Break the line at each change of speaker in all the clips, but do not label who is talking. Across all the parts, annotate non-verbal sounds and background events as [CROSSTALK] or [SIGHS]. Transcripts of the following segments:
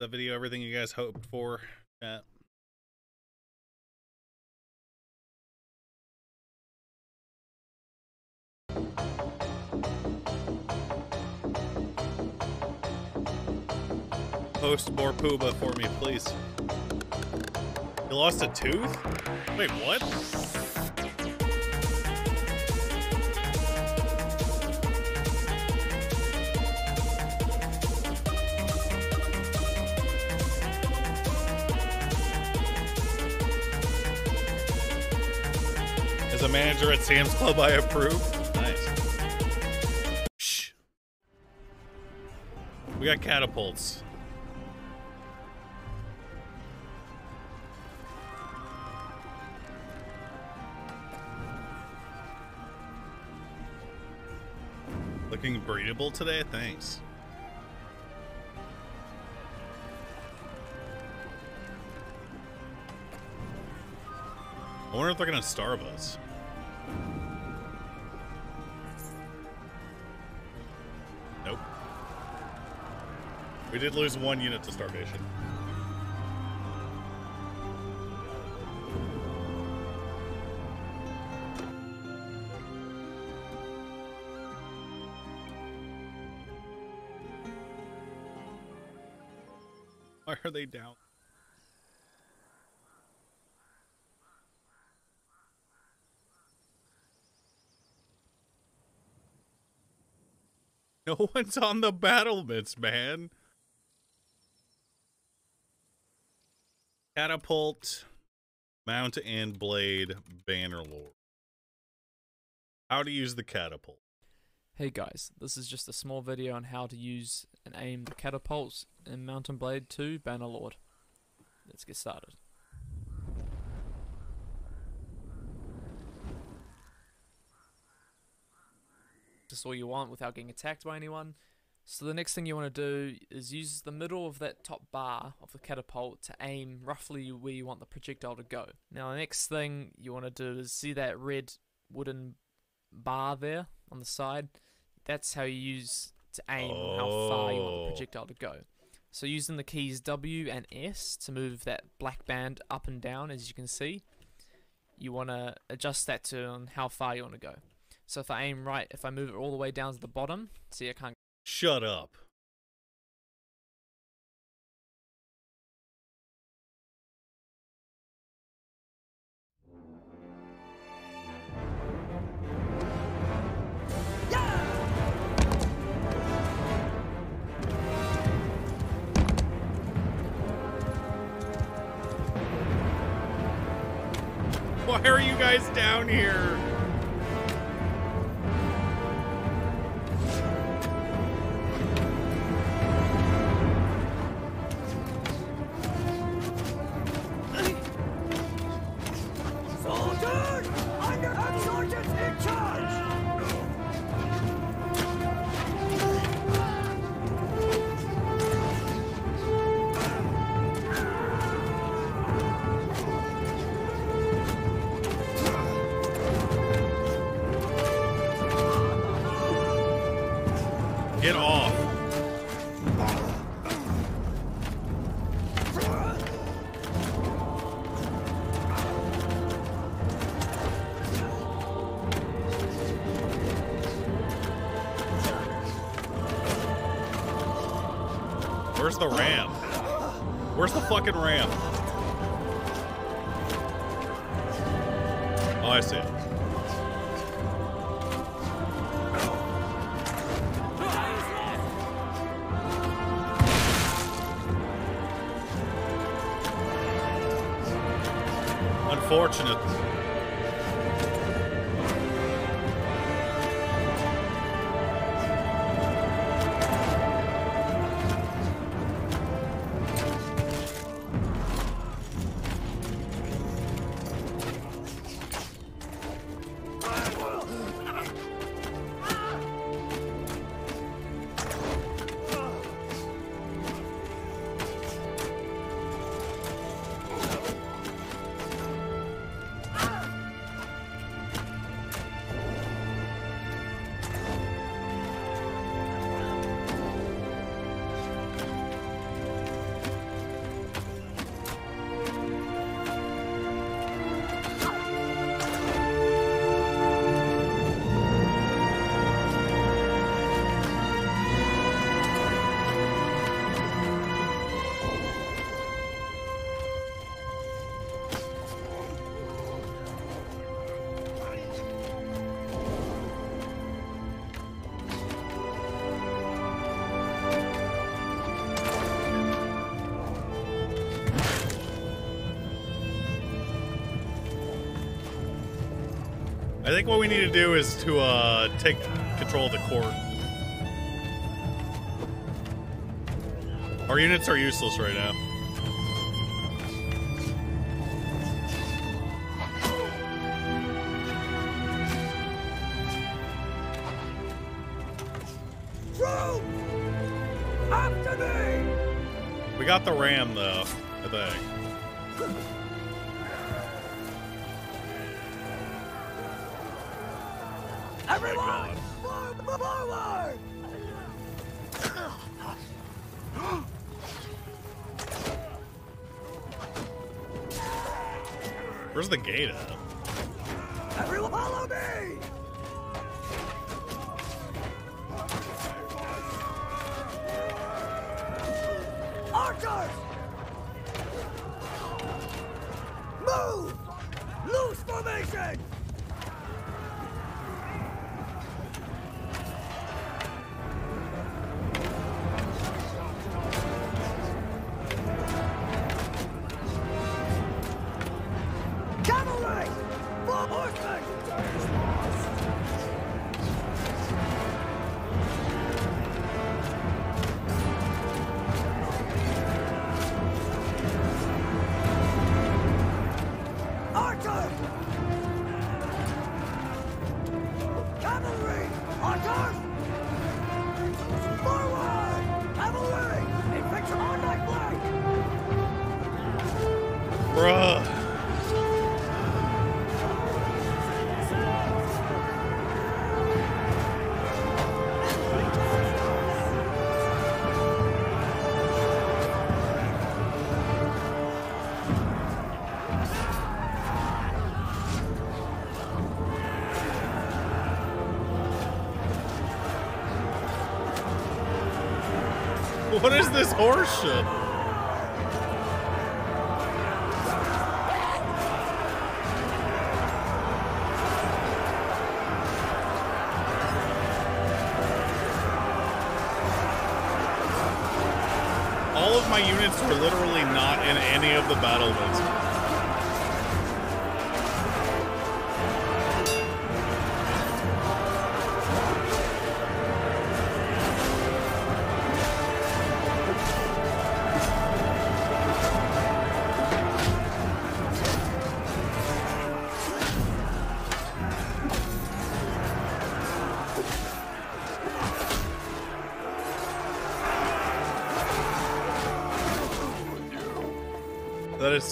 The video, everything you guys hoped for. Yeah. Post more Pooba for me, please. You lost a tooth? Wait, what? As a manager at Sam's Club, I approve. Nice. Shh. We got catapults. Looking breedable today? Thanks. I wonder if they're gonna starve us. We did lose one unit to starvation. Why are they down? No [LAUGHS] one's on the battlements, man. Catapult, mount and blade, bannerlord. How to use the catapult.
Hey guys, this is just a small video on how to use and aim the catapults in Mount and Blade 2 Bannerlord. Let's get started. Just all you want without getting attacked by anyone. So the next thing you want to do is use the middle of that top bar of the catapult to aim roughly where you want the projectile to go. Now the next thing you want to do is see that red wooden bar there on the side. That's how you use to aim how far you want the
Oh.
projectile to go. So using the keys W and S to move that black band up and down, as you can see, you want to adjust that to on how far you want to go. So if I aim right, if I move it all the way down to the bottom, see I can't
Shut up. Why are you guys down here? I think what we need to do is to uh, take control of the court. Our units are useless right now. What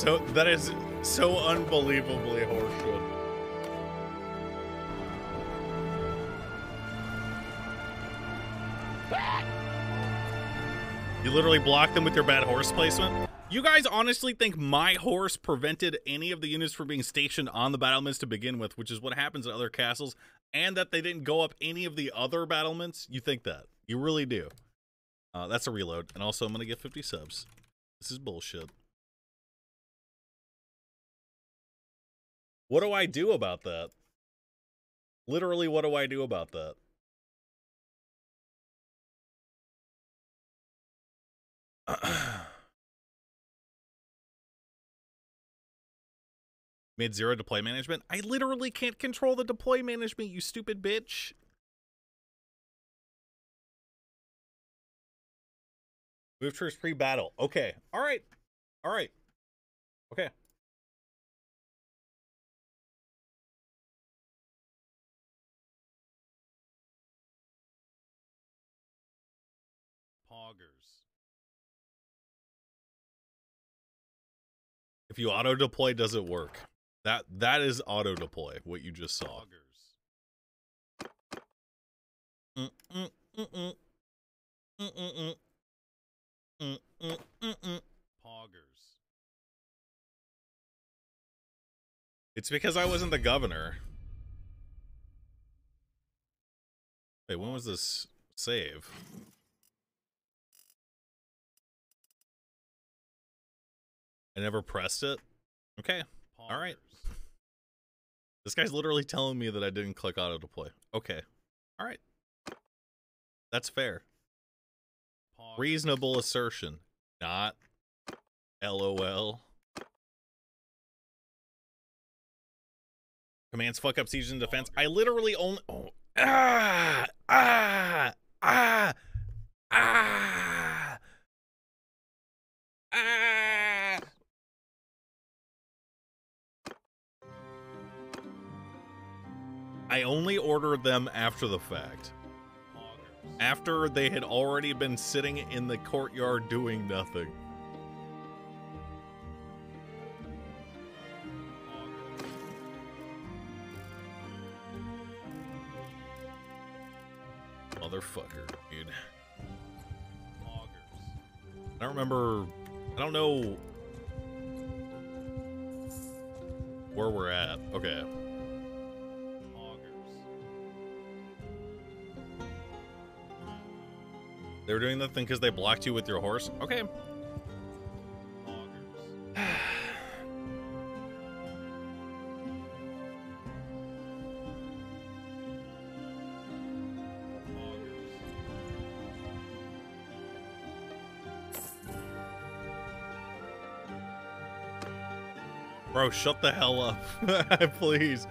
so that is so unbelievably horseshit. You literally blocked them with your bad horse placement? You guys honestly think my horse prevented any of the units from being stationed on the battlements to begin with, which is what happens at other castles, and that they didn't go up any of the other battlements? You think that. You really do. Uh, that's a reload. And also, I'm going to get 50 subs. This is bullshit. What do I do about that? Literally, what do I do about that? [CLEARS THROAT] Mid zero deploy management? I literally can't control the deploy management, you stupid bitch. Move troops pre battle. Okay. All right. All right. Okay. If you auto deploy, does it work? That that is auto deploy. What you just saw. Poggers. It's because I wasn't the governor. Wait, when was this save? I never pressed it. Okay. All right. [LAUGHS] This guy's literally telling me that I didn't click auto deploy. Okay. All right. That's fair. Reasonable assertion. Not LOL. Commands fuck up siege and defense. I literally only. Oh. Ah! Ah! Ah! Ah! Ah! I only ordered them after the fact. After they had already been sitting in the courtyard doing nothing. Motherfucker, dude. I don't remember. I don't know where we're at. Okay. They were doing that thing because they blocked you with your horse? Okay. Bro, shut the hell up. [LAUGHS] Please.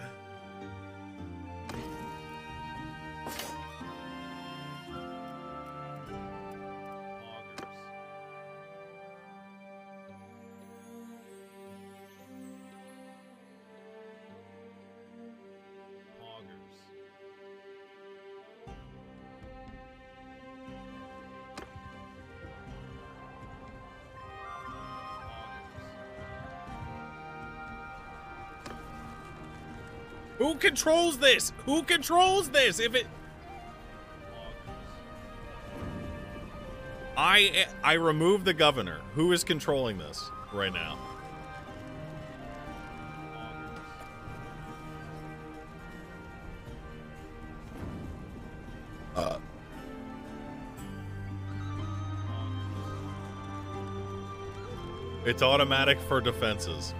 Controls this? Who controls this? If it I I remove the governor. Who is controlling this right now? Uh. It's automatic for defenses.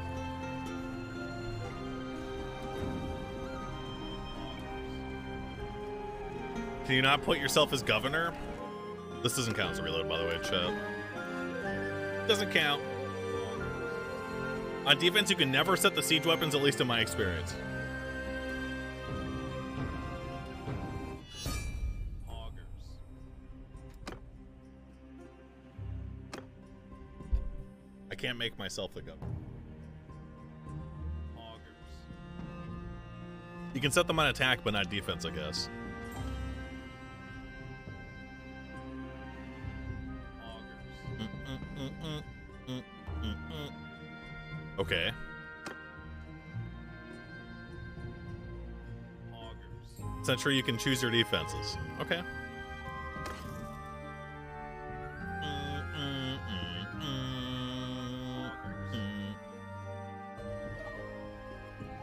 Can you not put yourself as governor? This doesn't count as a reload, by the way, chat. Doesn't count. On defense, you can never set the siege weapons, at least in my experience. I can't make myself the governor. You can set them on attack, but not defense, I guess. Sentry, you can choose your defenses. Okay.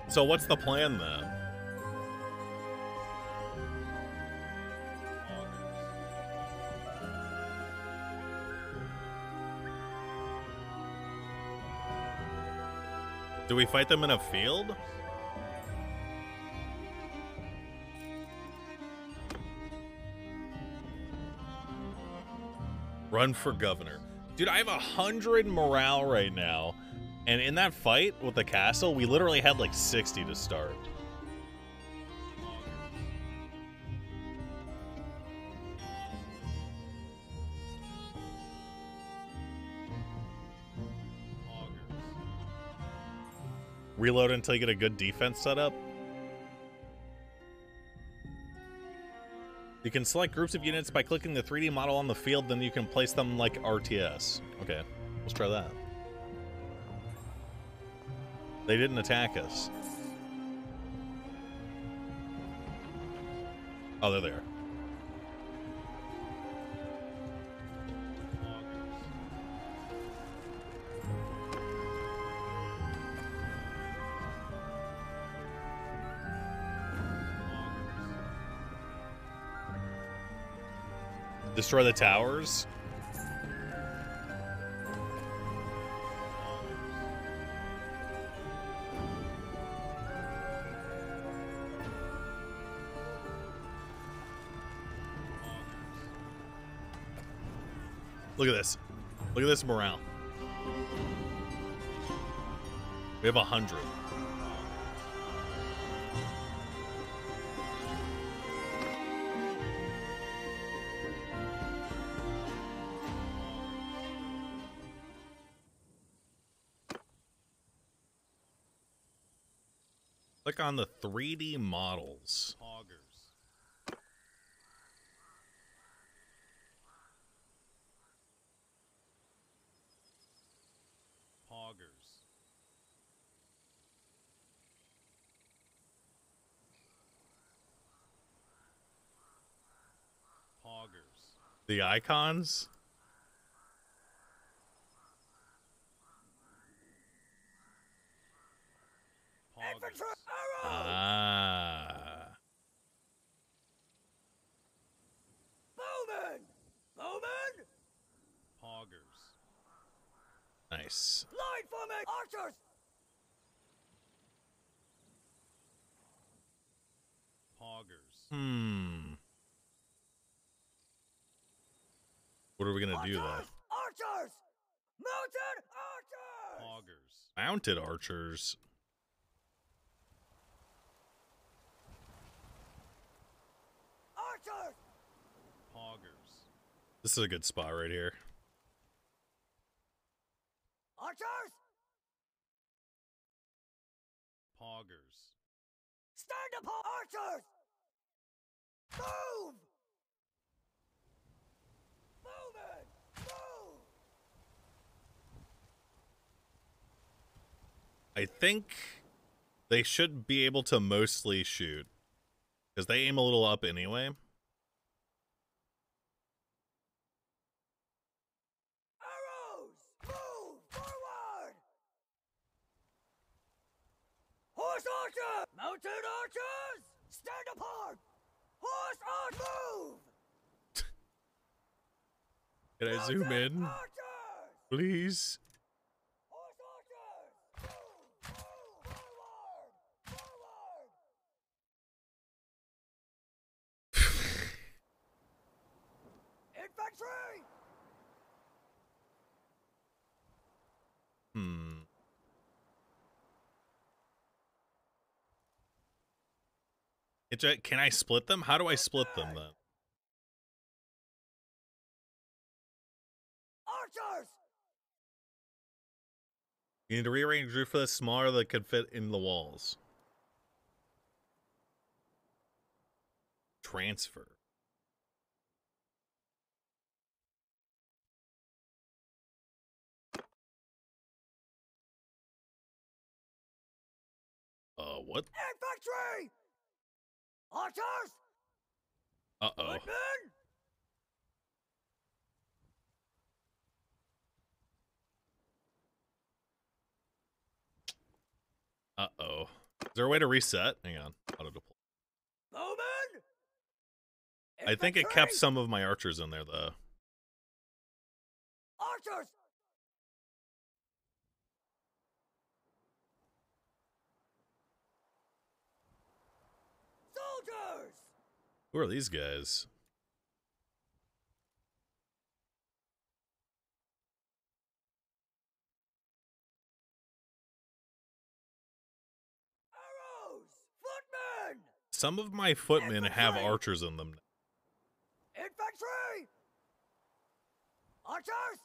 So what's the plan then? Do we fight them in a field? Run for governor. Dude, I have a hundred morale right now. And in that fight with the castle, we literally had like 60 to start. Reload until you get a good defense setup. You can select groups of units by clicking the 3D model on the field, then you can place them like RTS. Okay, let's try that. They didn't attack us. Oh, they're there. Destroy the towers? Look at this. Look at this morale. We have a hundred. On the 3D models. The icons?
Infantry!
Poggers.
Arrows!
Ah.
Bowman! Bowman!
Poggers.
Nice.
Line formation! Archers!
Poggers.
Hmm. What are we gonna do though?
Archers! Archers! Mounted archers!
Poggers.
Mounted archers.
Archers!
Poggers.
This is a good spot right here.
Archers!
Poggers.
Stand upon archers! Move! Move it! Move!
I think they should be able to mostly shoot. Because they aim a little up anyway.
Arrows! Move! Forward! Horse archer! Mounted archers! Stand apart! Horse archer! Move!
Can I zoom in? Please?
Horse archers! Move! Move! Forward! Forward! Infantry!
Hmm. Can I split them? How do I split them then?
Archers!
You need to rearrange roof for the smaller that could fit in the walls. Transfer. What?
Infantry! Archers!
Uh oh. Uh oh. Is there a way to reset? Hang on. Auto deploy.
Bowman!
I think it kept some of my archers in there though.
Archers! Soldiers!
Who are these guys?
Arrows! Footmen!
Some of my footmen have archers in them.
Infantry! Archers!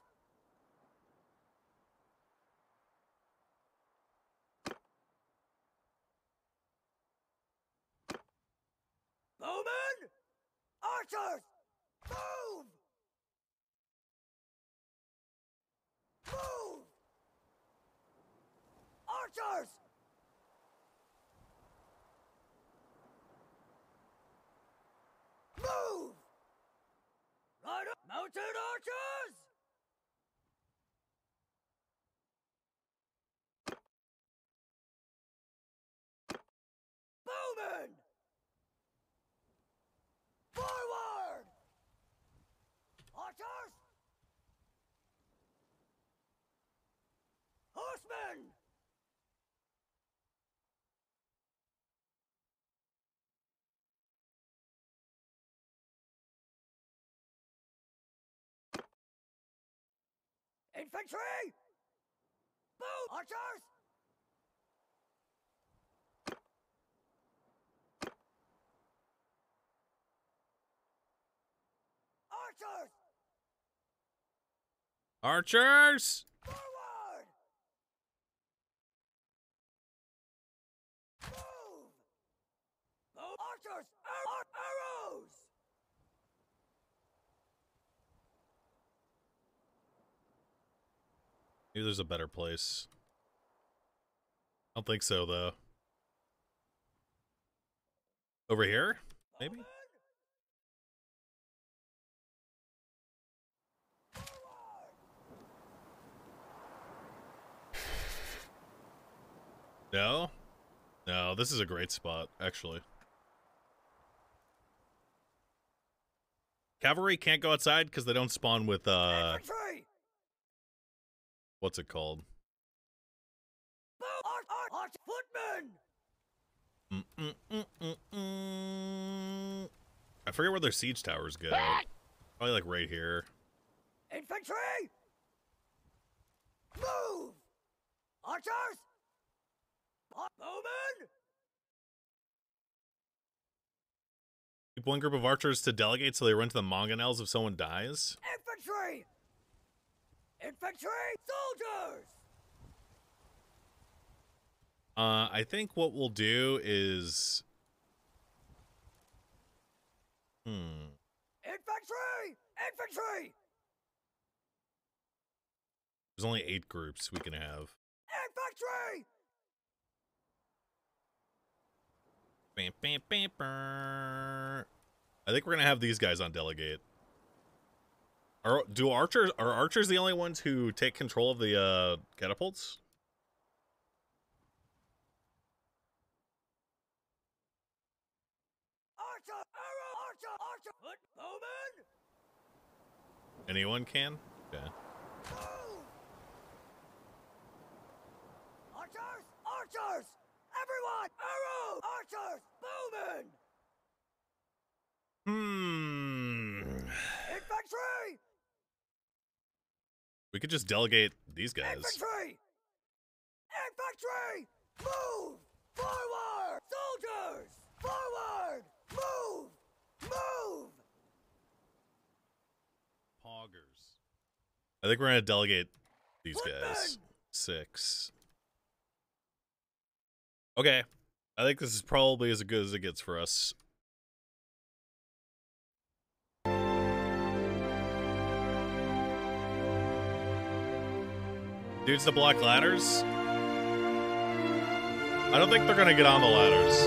Bowman! Archers! Move! Move! Archers! Move! Right up! Mounted archers! Bowman! Forward! Archers! Horsemen! Infantry! Boom! Archers! Archers!
Archers!
Forward! Move! Ar- arrows!
Maybe there's a better place. I don't think so, though. Over here? Maybe? No? No, this is a great spot, actually. Cavalry can't go outside because they don't spawn with, uh,
Infantry!
what's it called?
Arch- arch- arch- footmen!
Mm-mm-mm-mm-mm. I forget where their siege towers go. Probably like right here.
Infantry! Move! Archers! Ar- Bowmen!
One group of archers to delegate so they run to the mangonels if someone dies.
Infantry! Infantry! Soldiers!
Uh, I think what we'll do is. Hmm.
Infantry! Infantry!
There's only eight groups we can have.
Infantry!
Bam, bam, bam, bam. I think we're gonna have these guys on delegate. Are do archers are archers the only ones who take control of the uh catapults?
Archer! Arrow! Archer! Archer! Foot! Bowmen!
Anyone can?
Move! Archers! Archers! Everyone! Arrow! Archers! Bowmen!
Hmm.
Infantry!
We could just delegate these guys.
Infantry! Infantry! Move! Forward! Soldiers! Forward! Move! Move!
Poggers.
I think we're gonna delegate these
Footmen!
guys. Six. Okay. I think this is probably as good as it gets for us. Dudes the block ladders. I don't think they're gonna get on the ladders.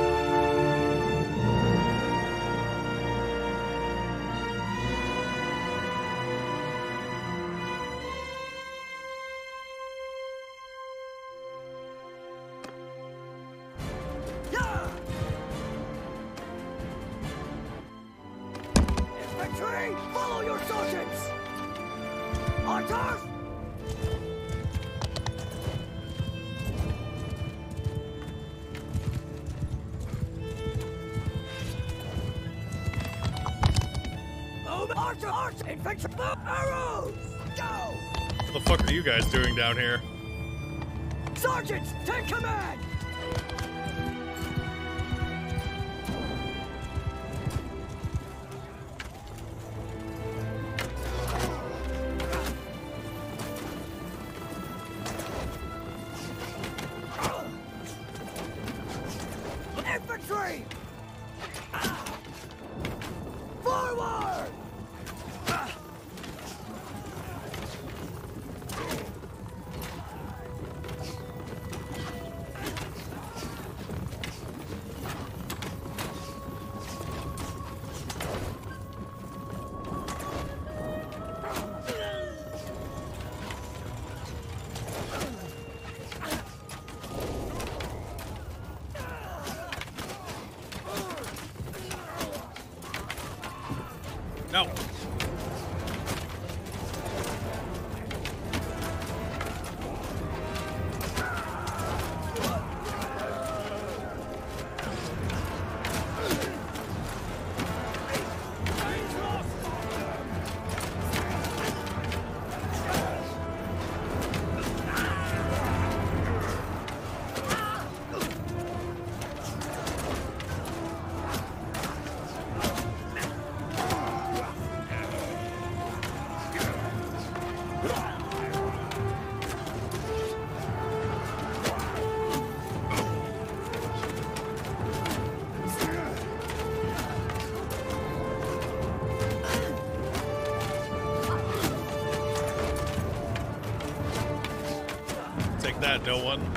That, no one.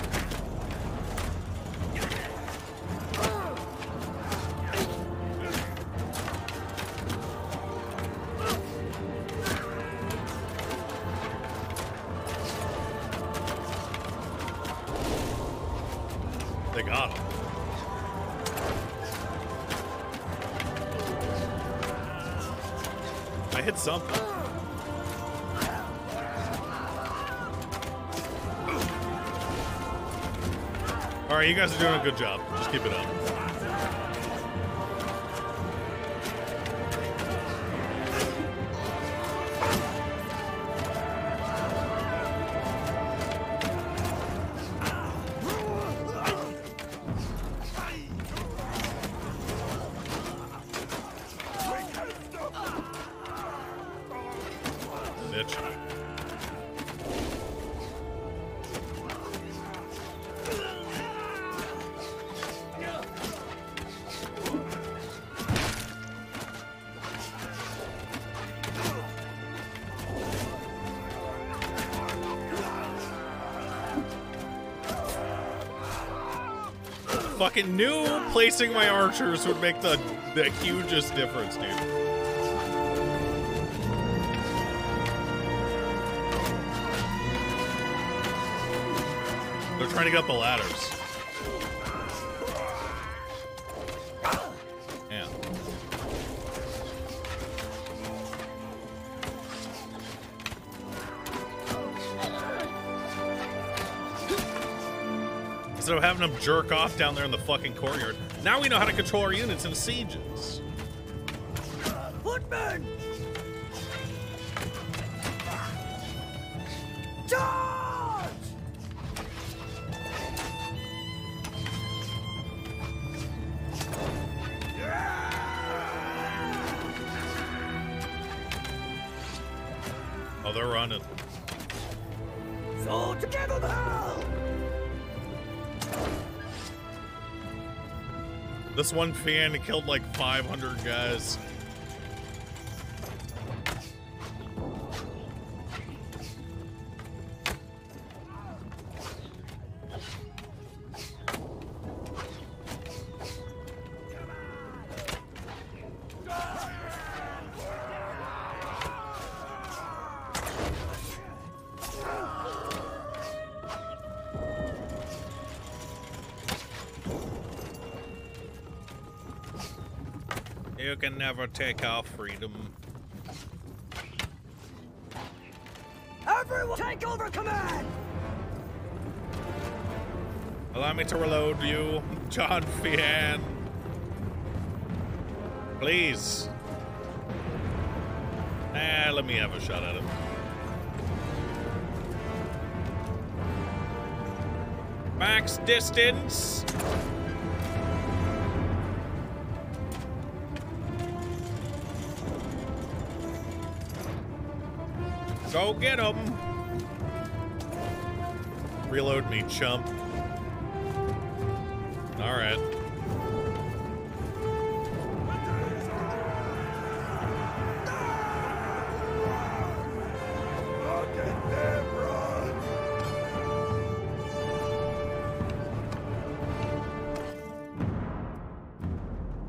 You guys are doing a good job. Just keep it up. Fucking knew placing my archers would make the the hugest difference, dude. They're trying to get up the ladders. Having them jerk off down there in the fucking courtyard, now we know how to control our units in sieges.
Footmen! Charge!
Oh, they're running.
So together now!
This one fan killed like 500 guys. Never take our freedom.
Everyone take over command!
Allow me to reload you, John Fian. Please. Ah, let me have a shot at him. Max distance. Go get him. Reload me, chump. All right.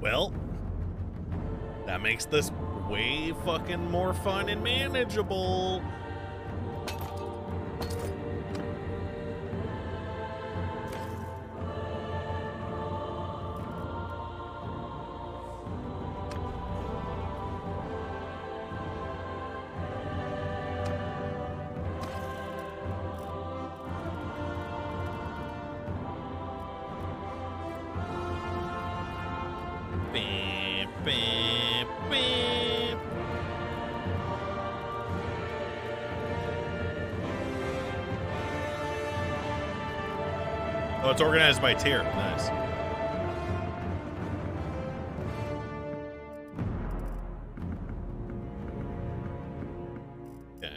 Well, that makes this way fucking more fun and manageable. It's organized by tier. Nice. Okay.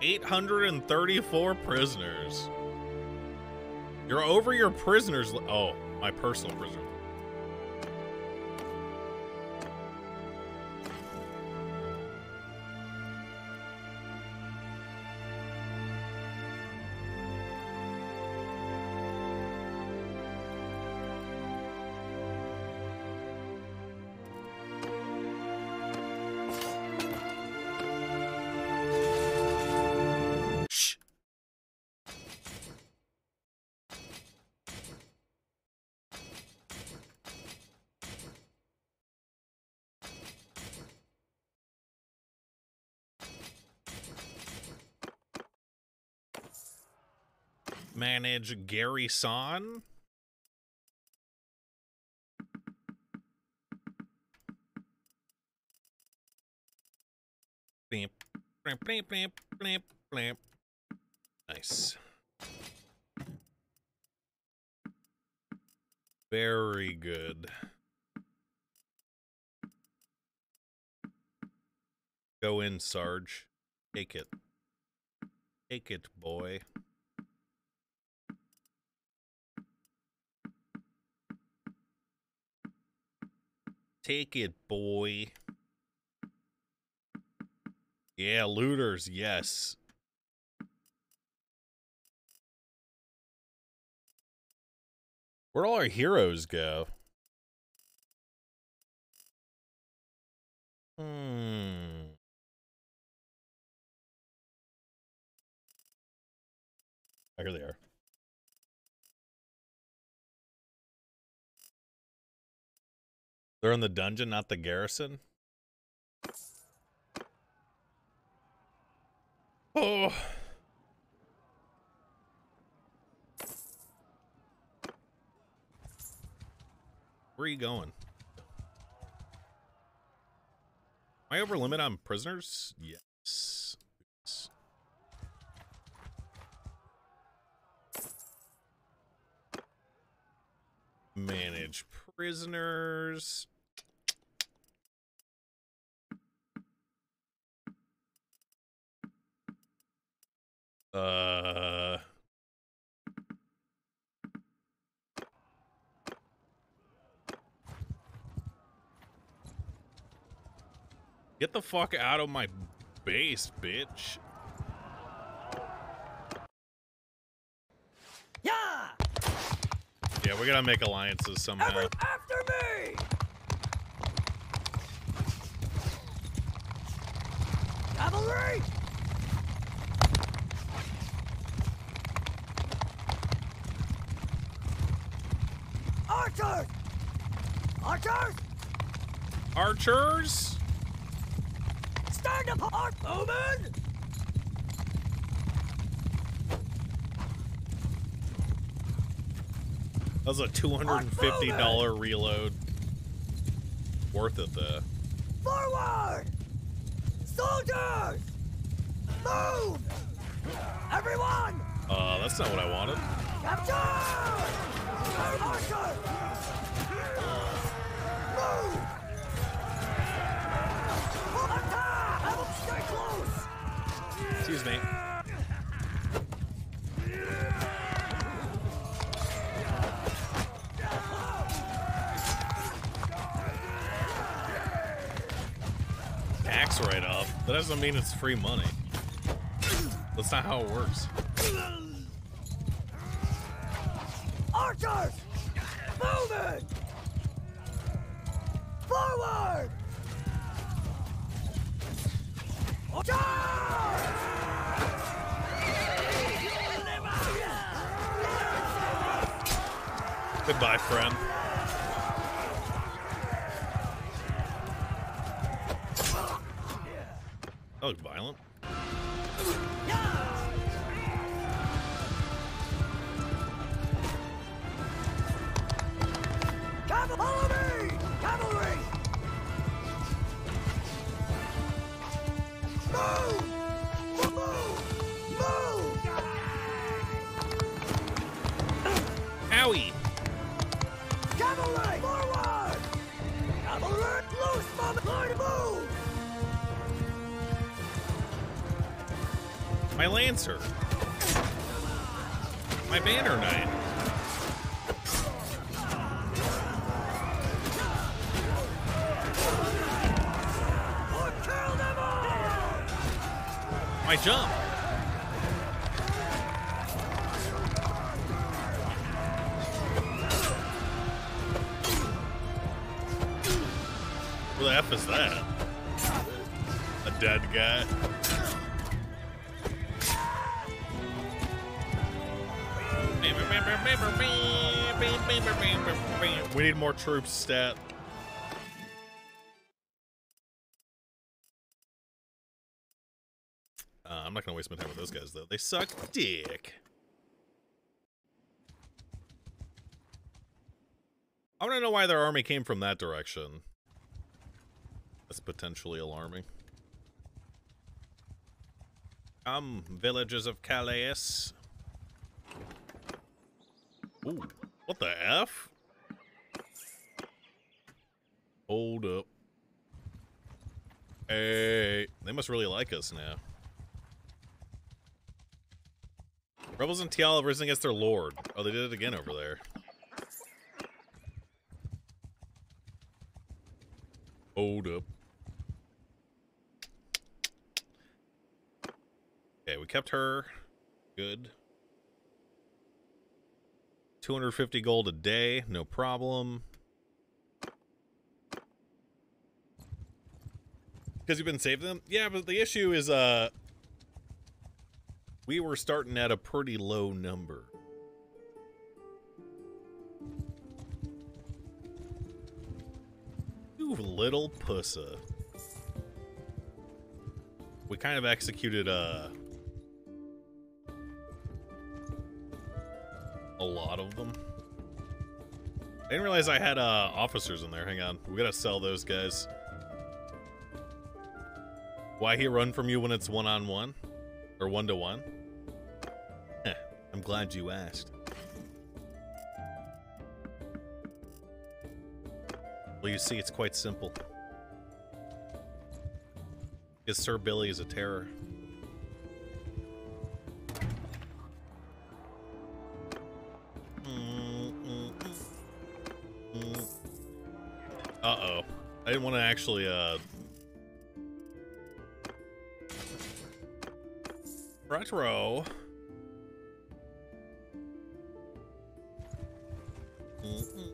834 prisoners. You're over your prisoners. Oh, my personal prisoner. Manage Gary Son. Nice. Very good. Go in, Sarge. Take it. Take it, boy. Take it, boy. Yeah, looters, yes. Where'd all our heroes go? The dungeon, not the garrison. Oh. Where are you going? Am I over limit on prisoners? Yes. Yes. Manage prisoners. Uh. Get the fuck out of my base, bitch.
Yeah!
Yeah, we gotta make alliances somehow.
Every after me! Cavalry! Archers! Archers!
Archers?
Stand apart, moving!
That was a $250 reload. Worth it, though.
Forward! Soldiers! Move! Everyone!
Uh, that's not what I wanted.
Capture!
Excuse me. Off. That doesn't mean it's free money. That's not how it works. Lancer! My Banner Knight! My jump! troop stat. Uh, I'm not gonna waste my time with those guys though. They suck dick. I wanna know why their army came from that direction. That's potentially alarming. Come, villagers of Calais. Ooh, what the F? Hold up. Hey, they must really like us now. Rebels and Tiala risen against their lord. Oh, they did it again over there. Hold up. Okay, we kept her. Good. 250 gold a day, no problem. Because you've been saving them? Yeah, but the issue is, uh... We were starting at a pretty low number. You little pussa. We kind of executed, uh... A lot of them. I didn't realize I had, uh, officers in there. Hang on. We gotta sell those guys. Why he run from you when it's one-on-one? Or one-to-one? Heh, I'm glad you asked. Well, you see, it's quite simple. Because Sir Billy is a terror. Uh-oh. I didn't want to actually, uh... Retro. Mm-mm.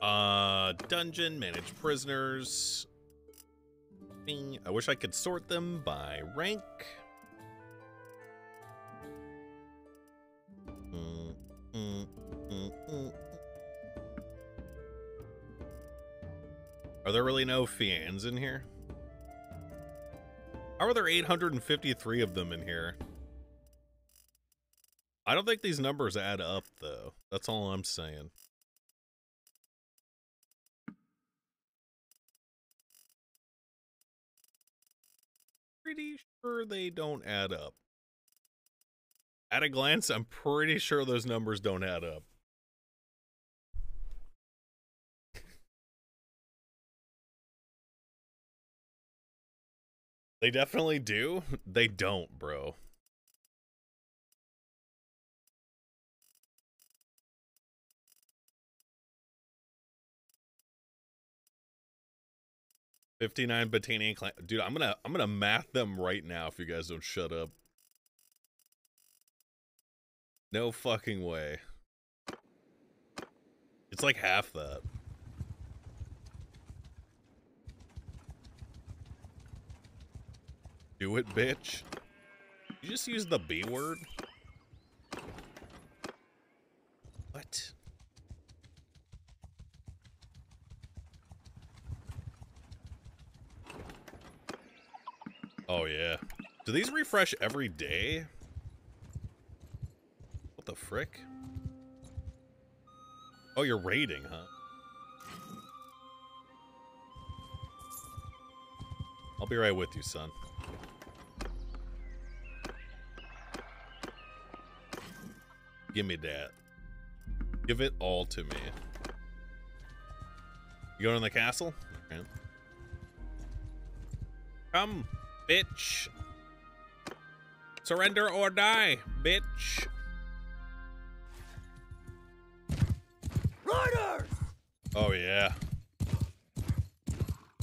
Uh, dungeon, manage prisoners. I wish I could sort them by rank. Mm, mm, mm, mm. Are there really no fians in here? How are there 853 of them in here? I don't think these numbers add up, though. That's all I'm saying. Pretty sure they don't add up. At a glance, I'm pretty sure those numbers don't add up. They definitely do. They don't, bro. Fifty-nine Battanian clan, dude. I'm gonna I'm gonna math them right now if you guys don't shut up. No fucking way. It's like half that. Do it, bitch. You just use the B word? What? Oh, yeah. Do these refresh every day? What the frick? Oh, you're raiding, huh? I'll be right with you, son. Give me that. Give it all to me. You going in the castle? Okay. Come, bitch. Surrender or die, bitch.
Riders!
Oh, yeah.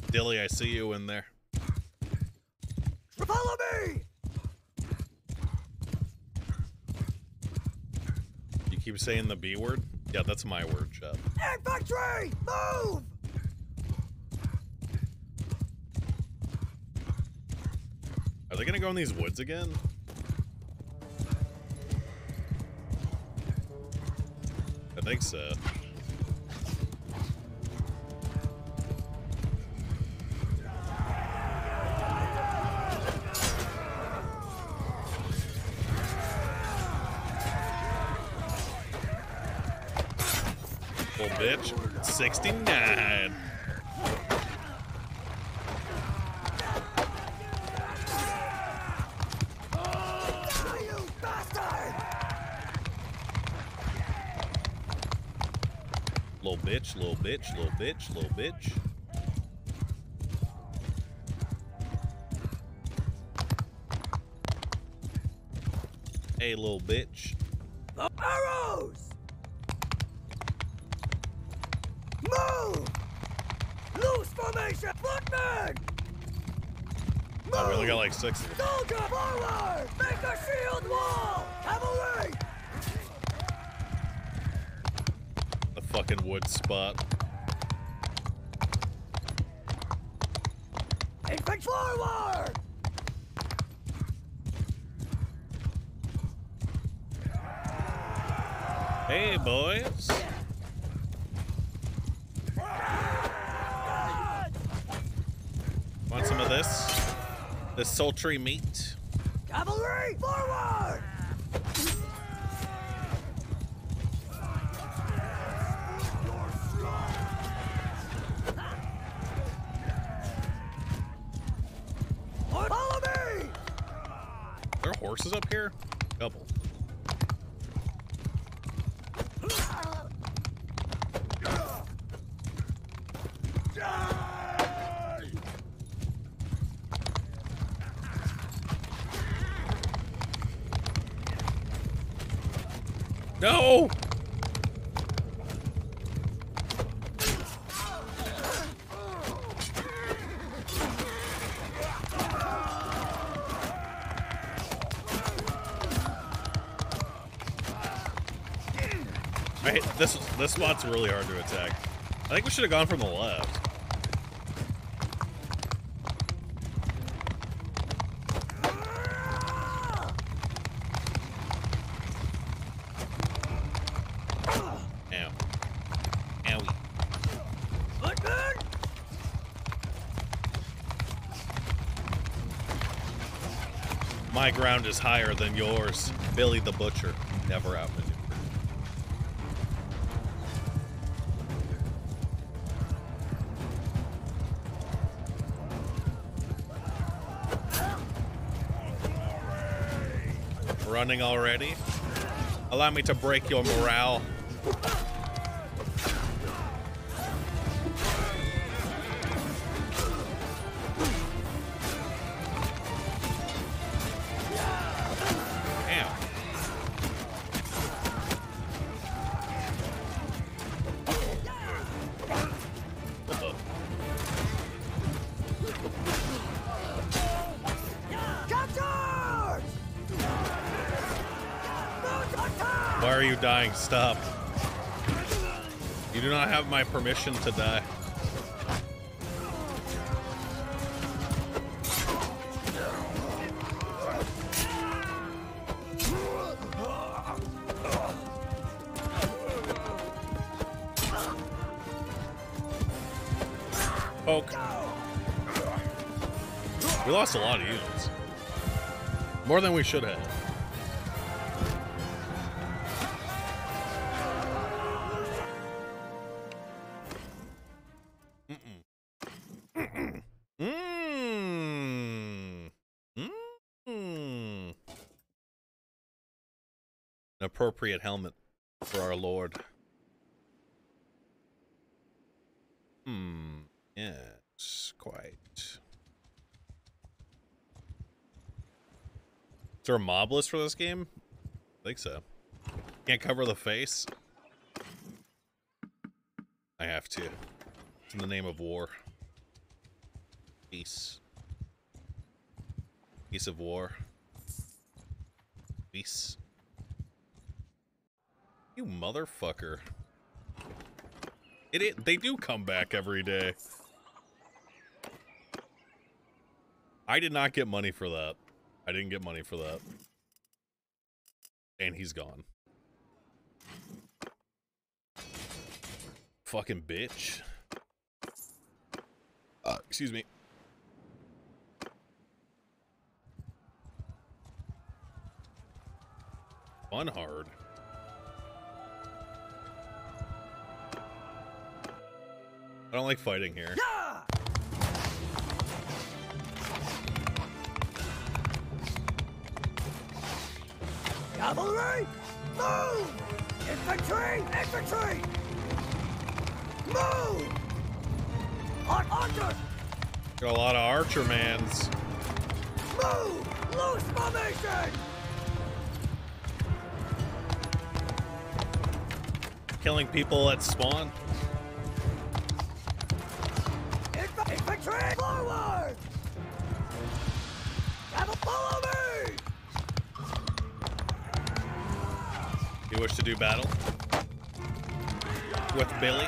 Dilly, I see you in there.
Follow me!
Keep saying the B word? Yeah, that's my word, Chad.
Infantry! Move!
Are they gonna go in these woods again? I think so. 69.
Die!
Little bitch, little bitch, little bitch, little bitch. Hey, little bitch. Six of them.
Soldier forward! Make a shield wall! Cavalry!
The fucking wood spot.
Infantry forward!
Hey, boys. Want some of this? This sultry meat?
Cavalry forward!
This spot's really hard to attack. I think we should have gone from the left. My ground is higher than yours. Billy the Butcher. Never outmaneuvered. Running already? Allow me to break your morale. Why are you dying? Stop. You do not have my permission to die. We lost a lot of units. More than we should have. Appropriate helmet for our lord. Hmm. Yes, quite. Is there a mob list for this game? I think so. Can't cover the face. I have to. It's in the name of war. Peace. Peace of war. Peace. You motherfucker. It, it they do come back every day. I did not get money for that. I didn't get money for that. And he's gone. Fucking bitch. Uh, excuse me. Fun hard. I don't like fighting here.
Cavalry, move! Infantry, infantry! Move! Ar- archers,
Got a lot of archer mans.
move! Loose formation!
Killing people at spawn. You wish to do battle? With Billy?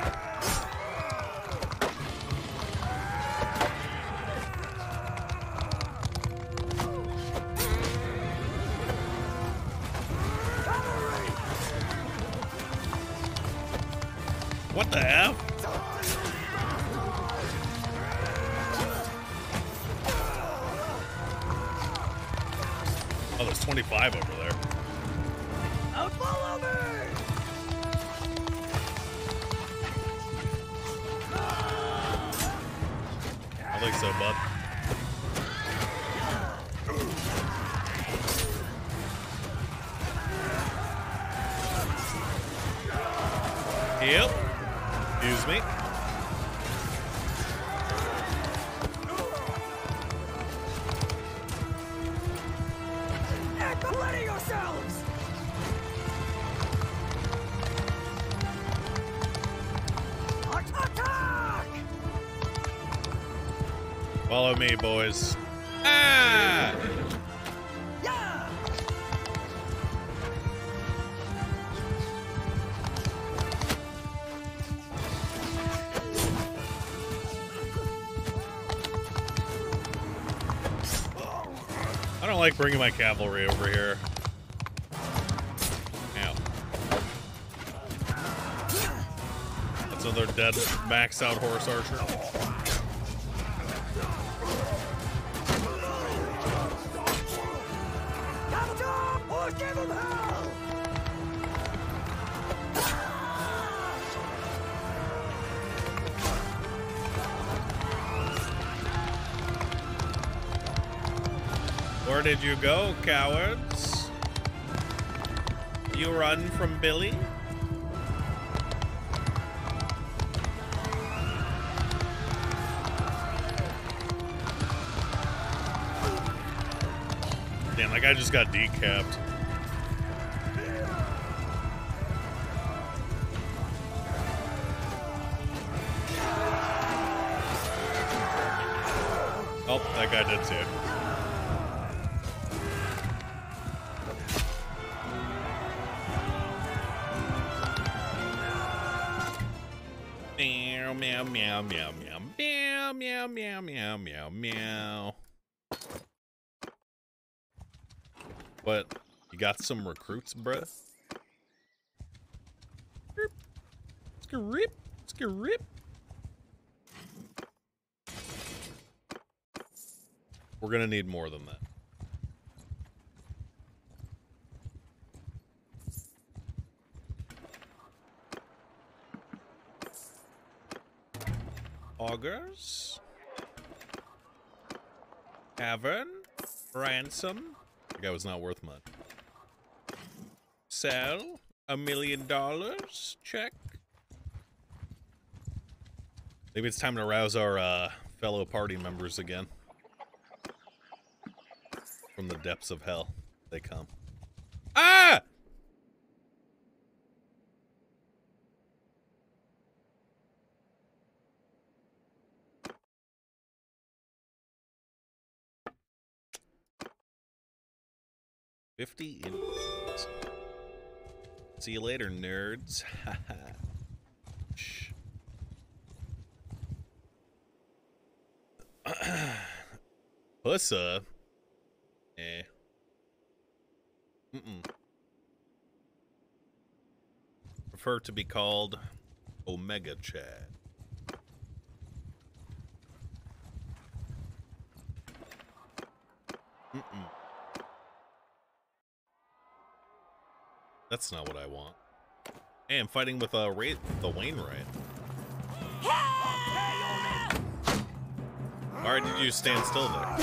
Follow me,
boys. Ah! I don't like bringing my cavalry over here. That's another dead max out horse archer. You go, cowards? You run from Billy? Damn, that guy just got decapped. Some recruits, bruh? Skirip, skirip. We're gonna need more than that. Augers. Cavern. Ransom. That guy was not worth much. Sell. A million dollars. Check. Maybe it's time to rouse our uh, fellow party members again. From the depths of hell, they come. Ah! Fifty Indians. See you later, nerds. [LAUGHS] Pussa. Eh. Mm-mm. Prefer to be called Omega Chad. Mm-mm. That's not what I want. Hey, I'm fighting with uh, the Wainwright. Why did you stand still there?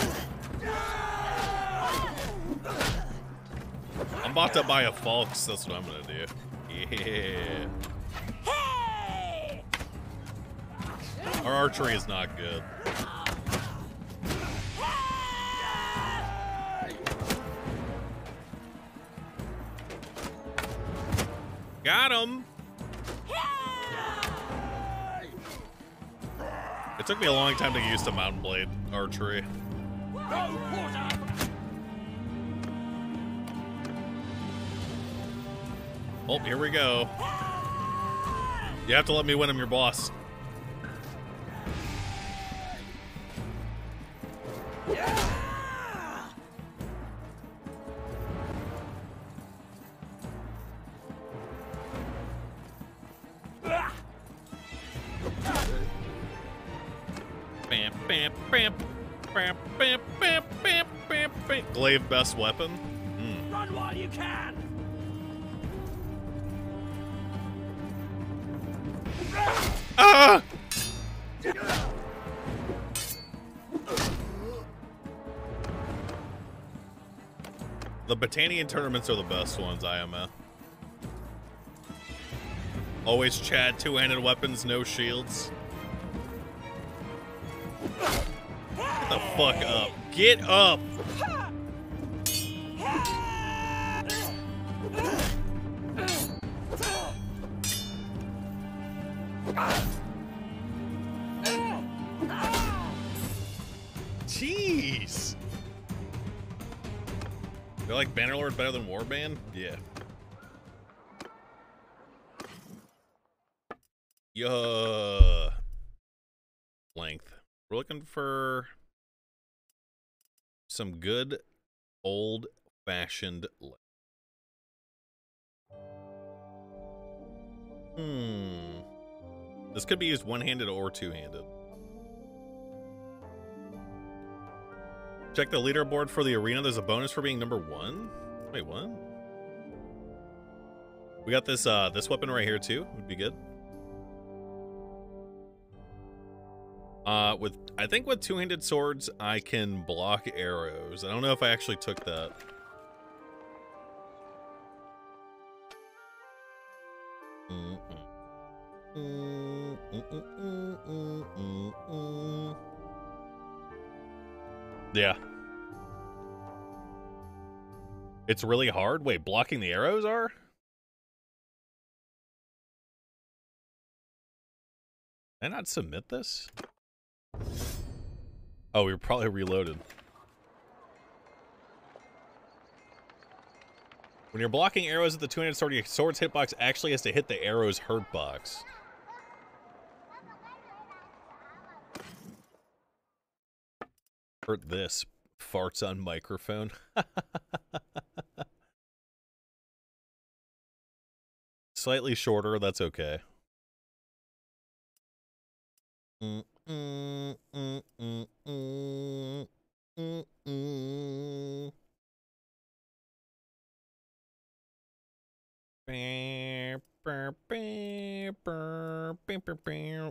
I'm about to buy a Falx. That's what I'm gonna do. Yeah. Our archery is not good. Got him. It took me a long time to get used to Mount and Blade archery. Oh, here we go. You have to let me win. I'm your boss. Best weapon. Hmm.
Run while you can!
Ah! The Battanian tournaments are the best ones, IMF. Always Chad, two-handed weapons, no shields. Get the fuck up. Get up! Than Warband? Yeah. Yeah. Length. We're looking for some good old fashioned length. Hmm. This could be used one handed or two handed. Check the leaderboard for the arena. There's a bonus for being number one. Wait, what? We got this uh this weapon right here too. Would be good. Uh with I think with two-handed swords I can block arrows. I don't know if I actually took that. Yeah. It's really hard. Wait, blocking the arrows are? Did I not submit this? Oh, we were probably reloaded. When you're blocking arrows with the two-handed sword, your sword's hitbox actually has to hit the arrow's hurt box. Hurt this. Farts on microphone. [LAUGHS] Slightly shorter, that's okay.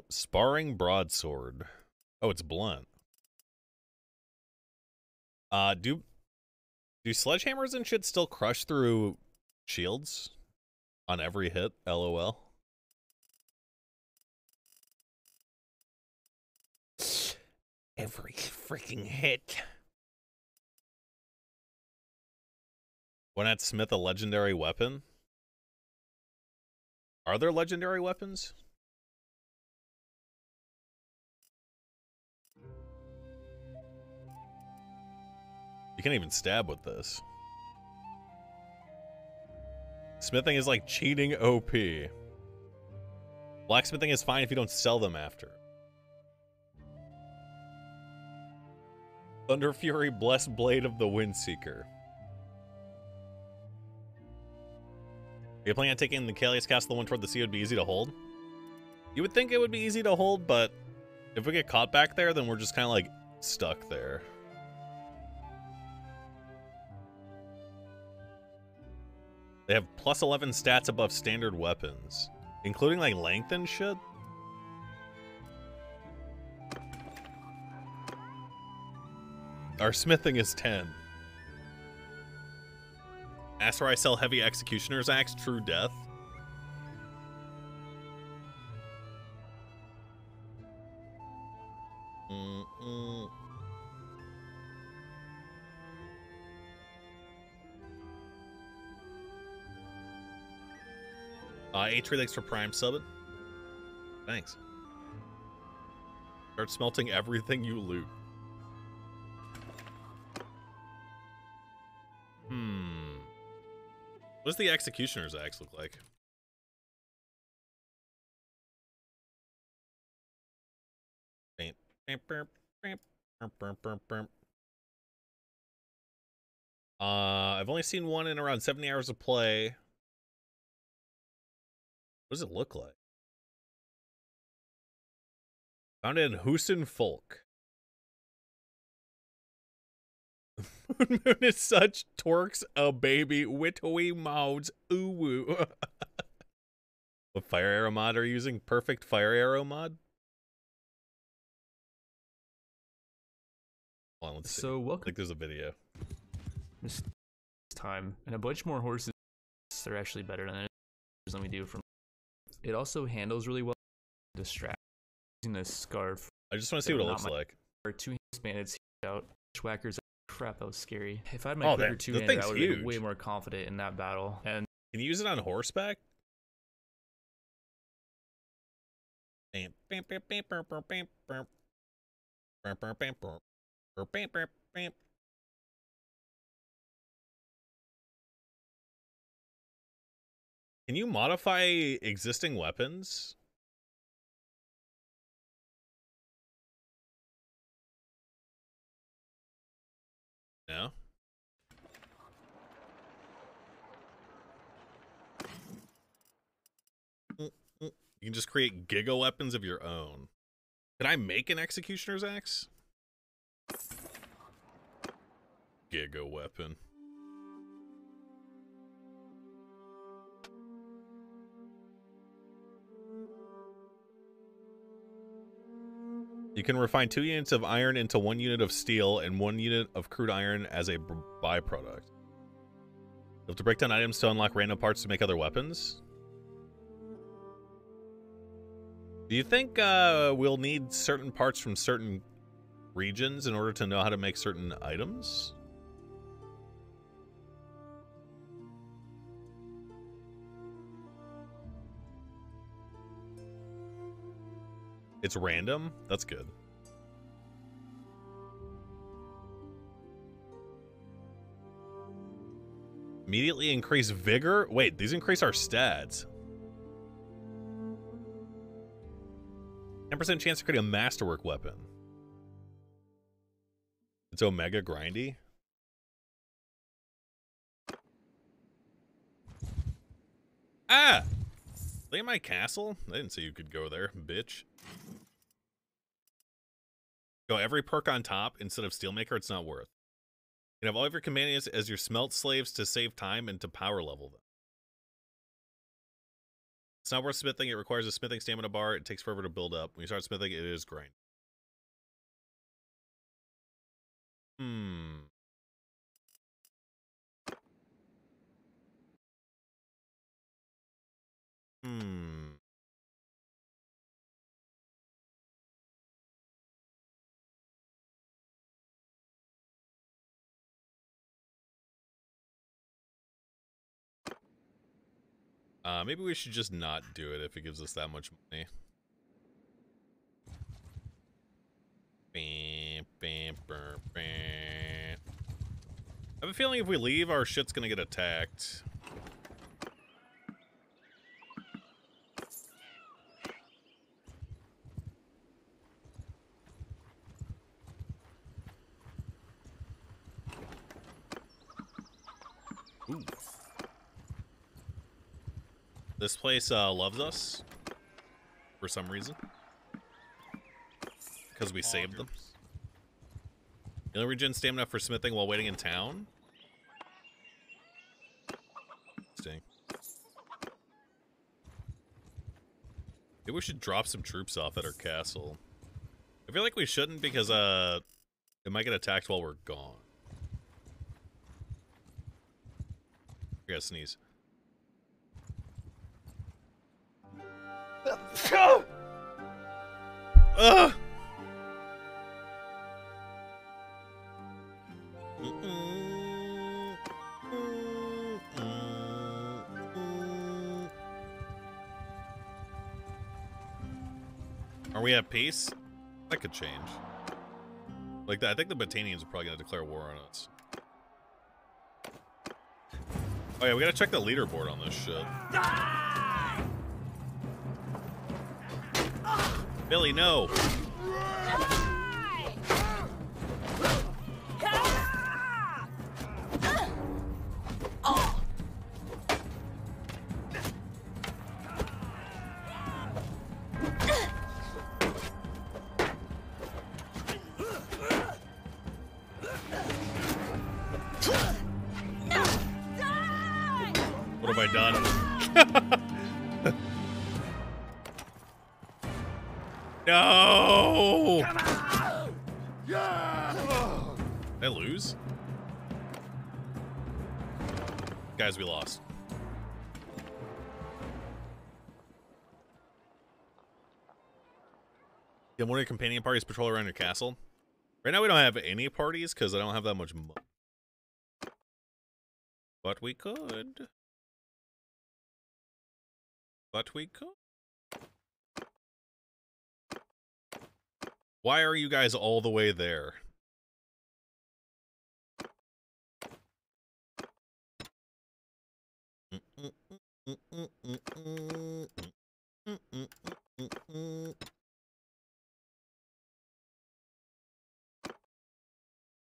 Sparring broadsword. Oh, it's blunt. Uh, do do sledgehammers and shit still crush through shields on every hit? LOL. Every freaking hit. Not smith a legendary weapon? Are there legendary weapons? You can't even stab with this. Smithing is like cheating OP. Blacksmithing is fine if you don't sell them after. Thunderfury, Blessed Blade of the Windseeker. Are you planning on taking the Kalias Castle the one toward the sea would be easy to hold? You would think it would be easy to hold, but if we get caught back there, then we're just kind of like stuck there. They have plus 11 stats above standard weapons, including like length and shit. Our smithing is 10. After I sell heavy executioner's axe, true death. H relax for Prime subbing. Thanks. Start smelting everything you loot. Hmm. What does the Executioner's axe look like? Uh, I've only seen one in around 70 hours of play. What does it look like? Found in Husn Fulq. [LAUGHS] Moon Moon is such torques a baby wittowy mouths ooh woo. [LAUGHS] what fire arrow mod are you using? Perfect fire arrow mod? Hold on, let's see.
So
I think there's a video.
this time, and a bunch more horses are actually better than it is than we do from. It also handles really well. Distract using this scarf
I just want to see what it looks
my-
like.
or two bandits out. Whackers. Crap, that was scary. If I had my
Oh, that-
two
the
handed, I would been way more confident in that battle. And
Can you use it on horseback? Can you modify existing weapons? No. Mm, mm. You can just create giga weapons of your own. Can I make an executioner's axe? Giga weapon. You can refine two units of iron into one unit of steel and one unit of crude iron as a byproduct. You have to break down items to unlock random parts to make other weapons. Do you think uh, we'll need certain parts from certain regions in order to know how to make certain items? It's random? That's good. Immediately increase vigor? Wait, these increase our stats. 10% chance to create a masterwork weapon. It's Omega Grindy. Ah! Look at my castle. I didn't say you could go there, bitch. Go every perk on top instead of Steelmaker, it's not worth. You can have all of your companions as your smelt slaves to save time and to power level them. It's not worth smithing. It requires a smithing stamina bar. It takes forever to build up. When you start smithing, it is grind. Hmm. Hmm. Uh, maybe we should just not do it if it gives us that much money. Bam, bam, bam, bam. I have a feeling if we leave, our shit's gonna get attacked. Ooh. This place uh, loves us for some reason. Because we saved them. You only regen stamina for smithing while waiting in town? Interesting. Maybe we should drop some troops off at our castle. I feel like we shouldn't because uh It might get attacked while we're gone. I gotta sneeze. Ugh! Are we at peace? That could change. Like, I think the Battanians are probably going to declare war on us. Oh yeah, we gotta check the leaderboard on this shit. Billy, no! Parties patrol around your castle. Right now we don't have any parties because I don't have that much money. But we could. But we could. Why are you guys all the way there?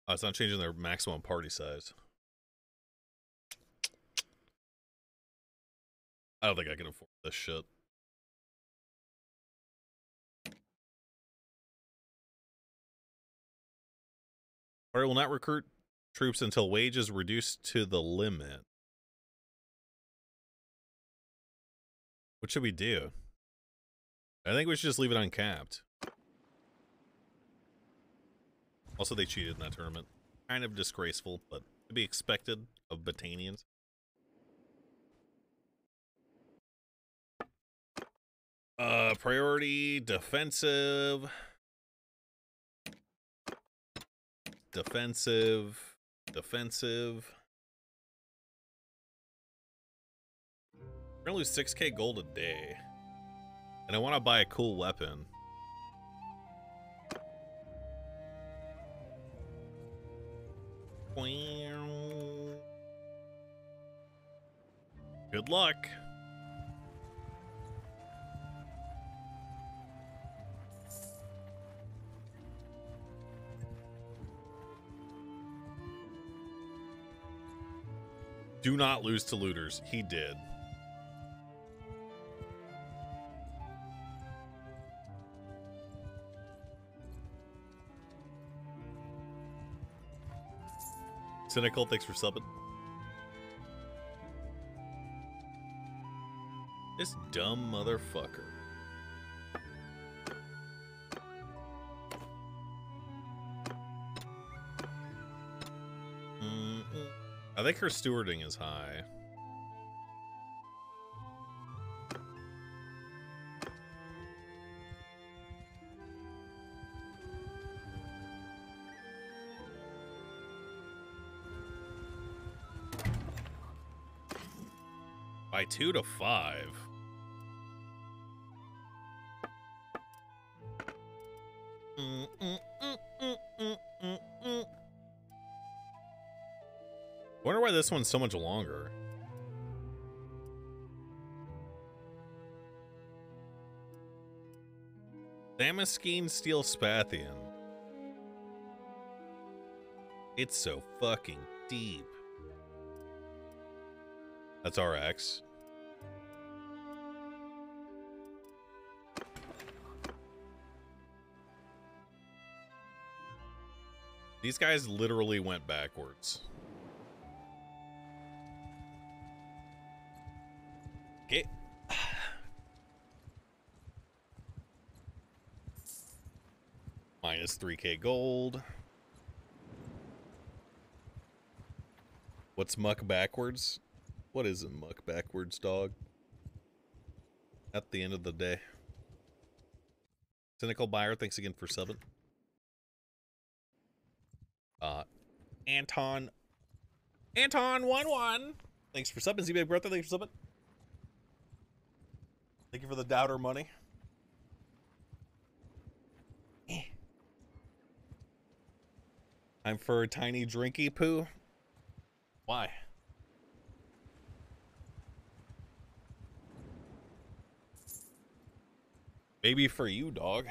Oh, it's not changing their maximum party size. I don't think I can afford this shit. Party will not recruit troops until wages reduced to the limit. What should we do? I think we should just leave it uncapped. Also, they cheated in that tournament. Kind of disgraceful, but to be expected of Battanians. Uh, priority, defensive. Defensive. Defensive. We're gonna lose 6k gold a day. And I want to buy a cool weapon. Good luck. Do not lose to looters. He did. Cynical, thanks for subbing. This dumb motherfucker. Mm-mm. I think her stewarding is high. Two to five. Wonder why this one's so much longer. Damaskene Steel Spathian. It's so fucking deep. That's RX. These guys literally went backwards. Okay. [SIGHS] Minus 3k gold. What's muck backwards? What is a muck backwards, dog? At the end of the day. Cynical buyer, thanks again for subbing. Anton, Anton one one, thanks for subbing. Z-Bag Birthday, thanks for subbing. Thank you for the doubter money. Time for a tiny drinky poo. Why? Maybe for you, dog.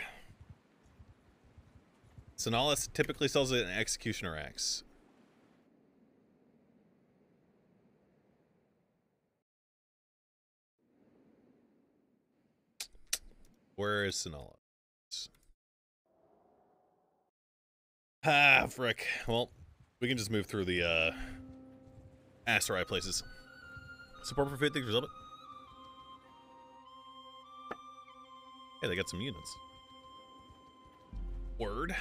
Sonalis typically sells it in Executioner Axe. Where is Sonalis? Ah, frick. Well, we can just move through the uh Asteroid places. Support for 50 for Zelda. Hey, they got some units. Word.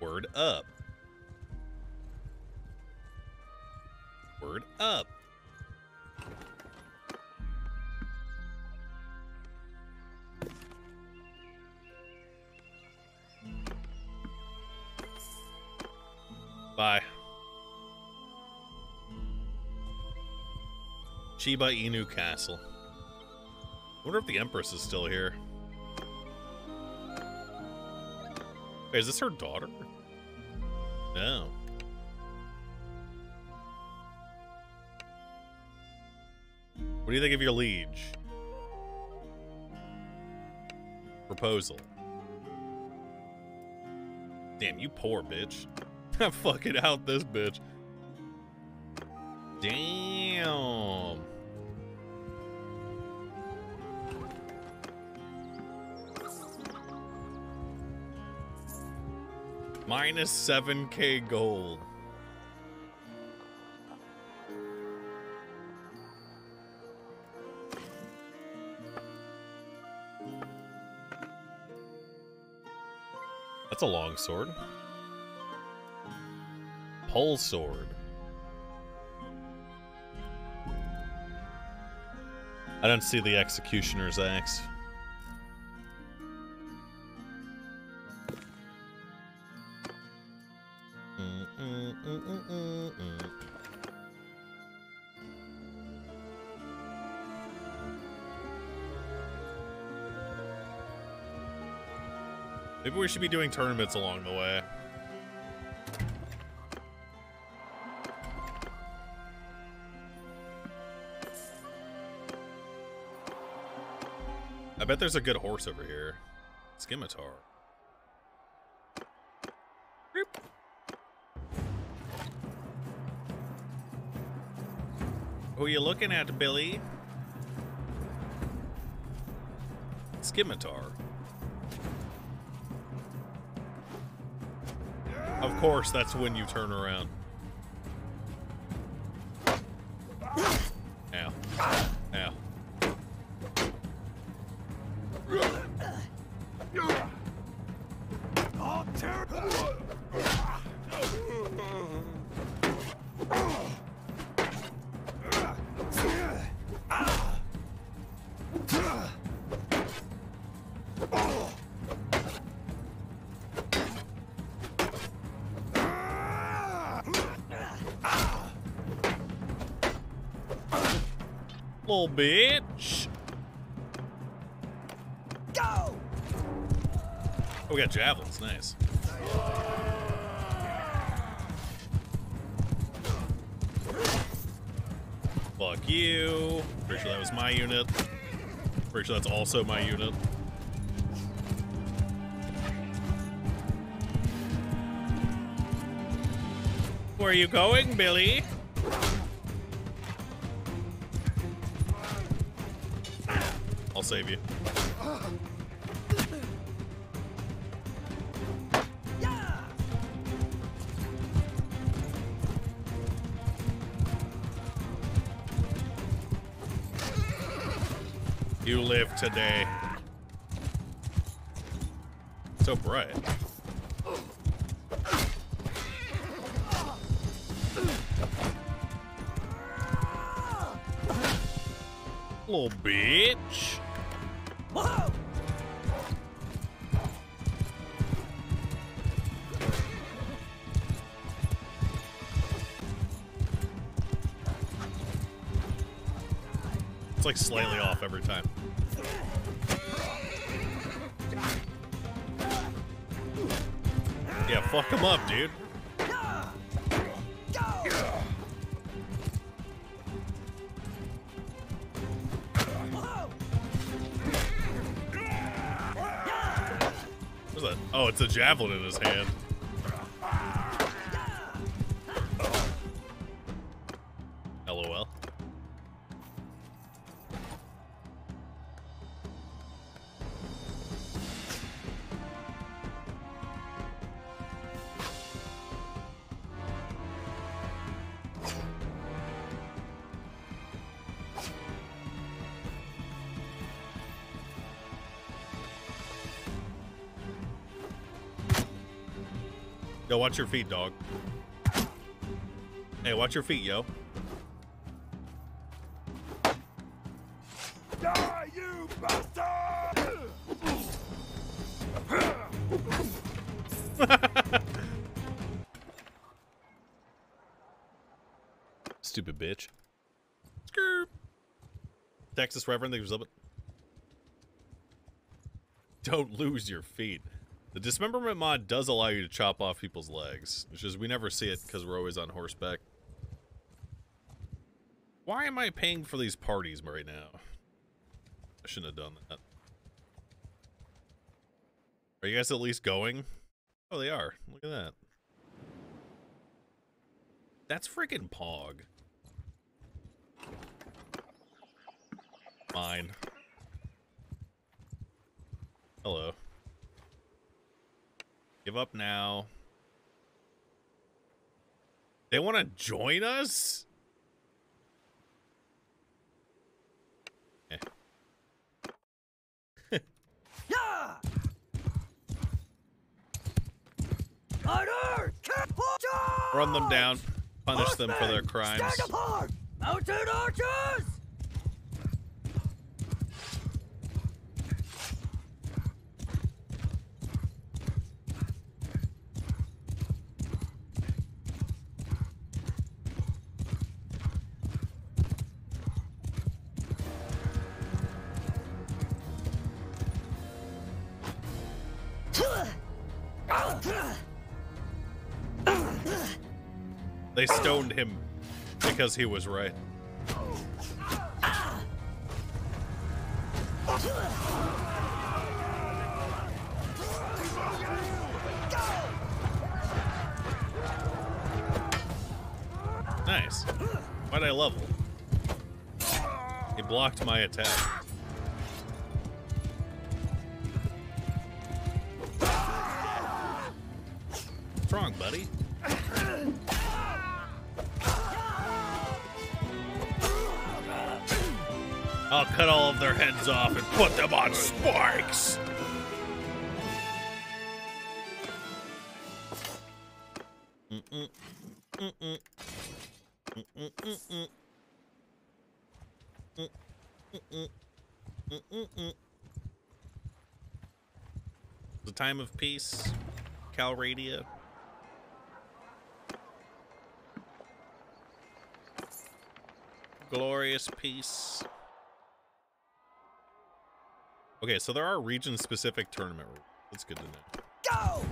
Word up. Word up. Bye. Chiba Inu Castle. Wonder if the Empress is still here. Wait, is this her daughter? No. What do you think of your liege? Proposal. Damn, you poor bitch. [LAUGHS] I'm Fucking out this bitch. Damn. Minus 7k gold. That's a long sword. Pole sword. I don't see the executioner's axe. We should be doing tournaments along the way. I bet there's a good horse over here. Scimitar. Boop. Who are you looking at, Billy? Scimitar. Course, that's when you turn around. Little bitch.
Go!
Oh, we got javelins. Nice. Fuck you. Pretty sure that was my unit. Pretty sure that's also my unit. Where are you going, Billy? Save you. You live today. So bright. Little bitch. Like slightly off every time. Yeah, fuck him up, dude. What's that? Oh, it's a javelin in his hand. Yo, watch your feet, dog. Hey, watch your feet, yo.
Die, you bastard! [LAUGHS]
Stupid bitch. Skirt. Texas Reverend, thank you for. Don't lose your feet. The dismemberment mod does allow you to chop off people's legs. It's just we never see it because we're always on horseback. Why am I paying for these parties right now? I shouldn't have done that. Are you guys at least going? Oh, they are. Look at that. That's freaking Pog. Mine. Hello. Give up now. They want to join us? Eh. [LAUGHS] Run them down. Punish them for their
Horsemen,
crimes.
Stand apart! Mounted archers!
They stoned him because he was right. Nice. Why'd I level? He blocked my attack. Cut all of their heads off and put them on spikes. The time of peace, Calradia. Glorious peace. Okay, so there are region-specific tournament rules. That's good to know.
Go!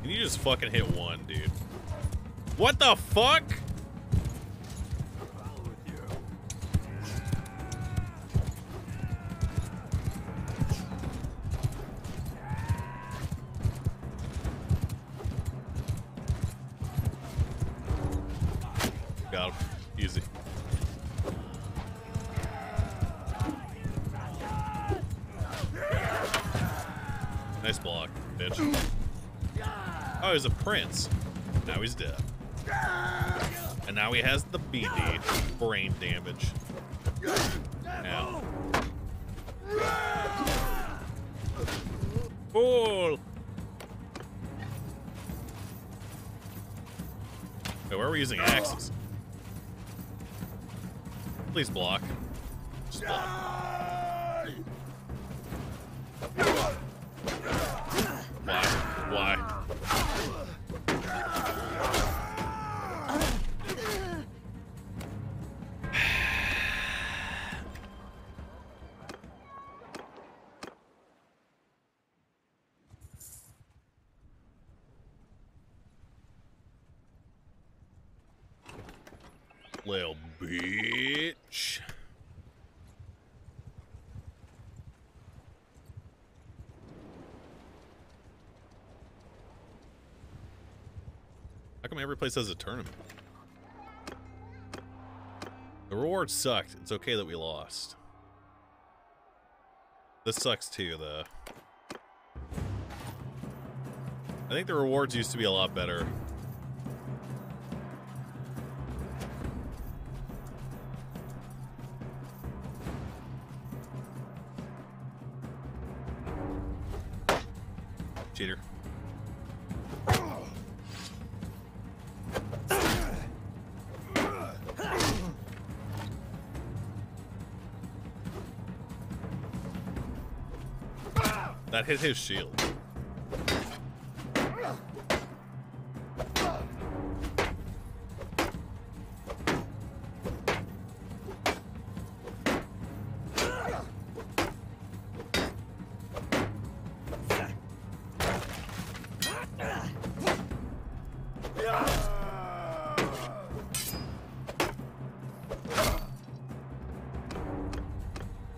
Can you just fucking hit one, dude? What the fuck? Oh, a prince. Now he's dead. And now he has the BD. Brain damage. Ow. Fool! Where are we using axes? Please block. Just block. Come every place has a tournament? The reward sucked. It's okay that we lost. This sucks too, though. I think the rewards used to be a lot better. Hit his shield.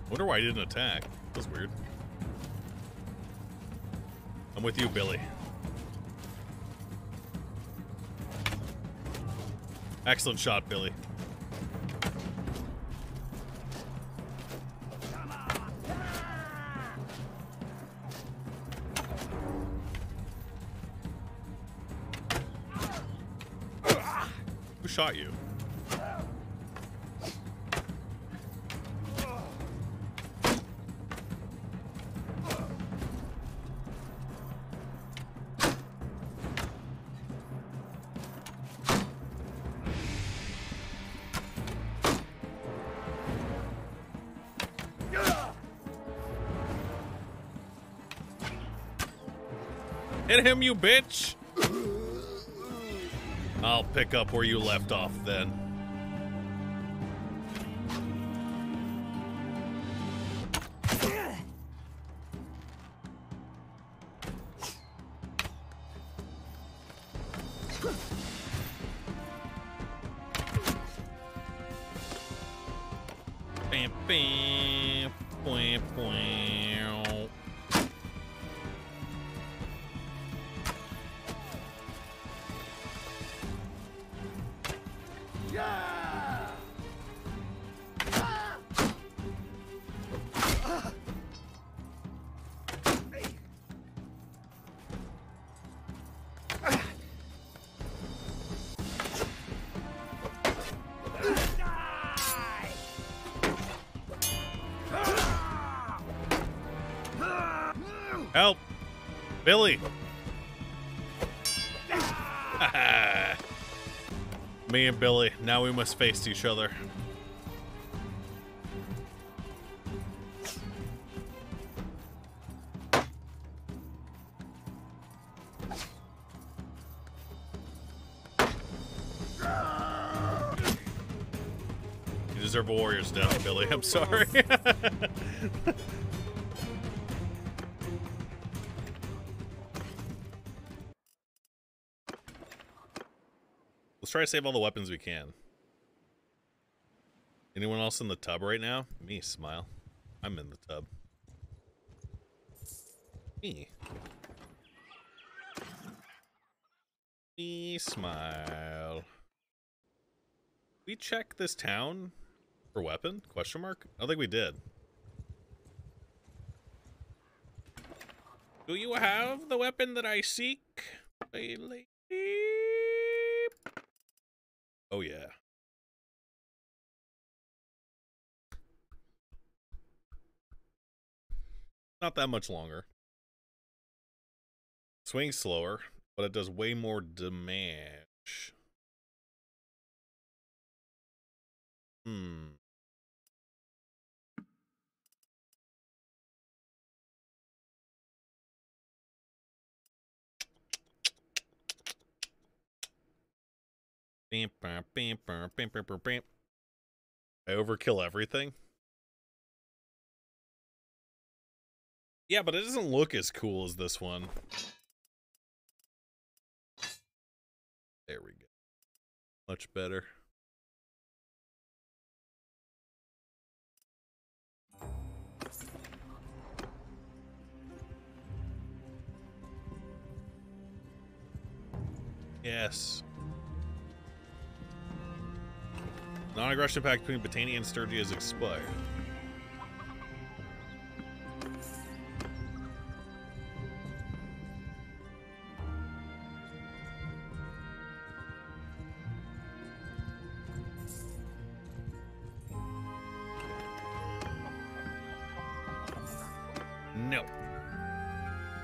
Wonder why he didn't attack. That was weird. I'm with you, Billy. Excellent shot, Billy. Who shot you? Hit him, you bitch! I'll pick up where you left off then. Billy! [LAUGHS] Me and Billy, now we must face each other. You deserve a warrior's death, Billy. I'm sorry. [LAUGHS] Let's try to save all the weapons we can. Anyone else in the tub right now? Me, smile. I'm in the tub. Me. Me, smile. We check this town for weapon? Question mark? I think we did. Do you have the weapon that I seek, lady? Oh yeah. Not that much longer. Swings slower, but it does way more damage. Hmm. Bam, bam, bam, bam, bam, bam, bam. I overkill everything. Yeah, but it doesn't look as cool as this one. There we go. Much better. Yes. Non-aggression pact between Battania and Sturgia has expired.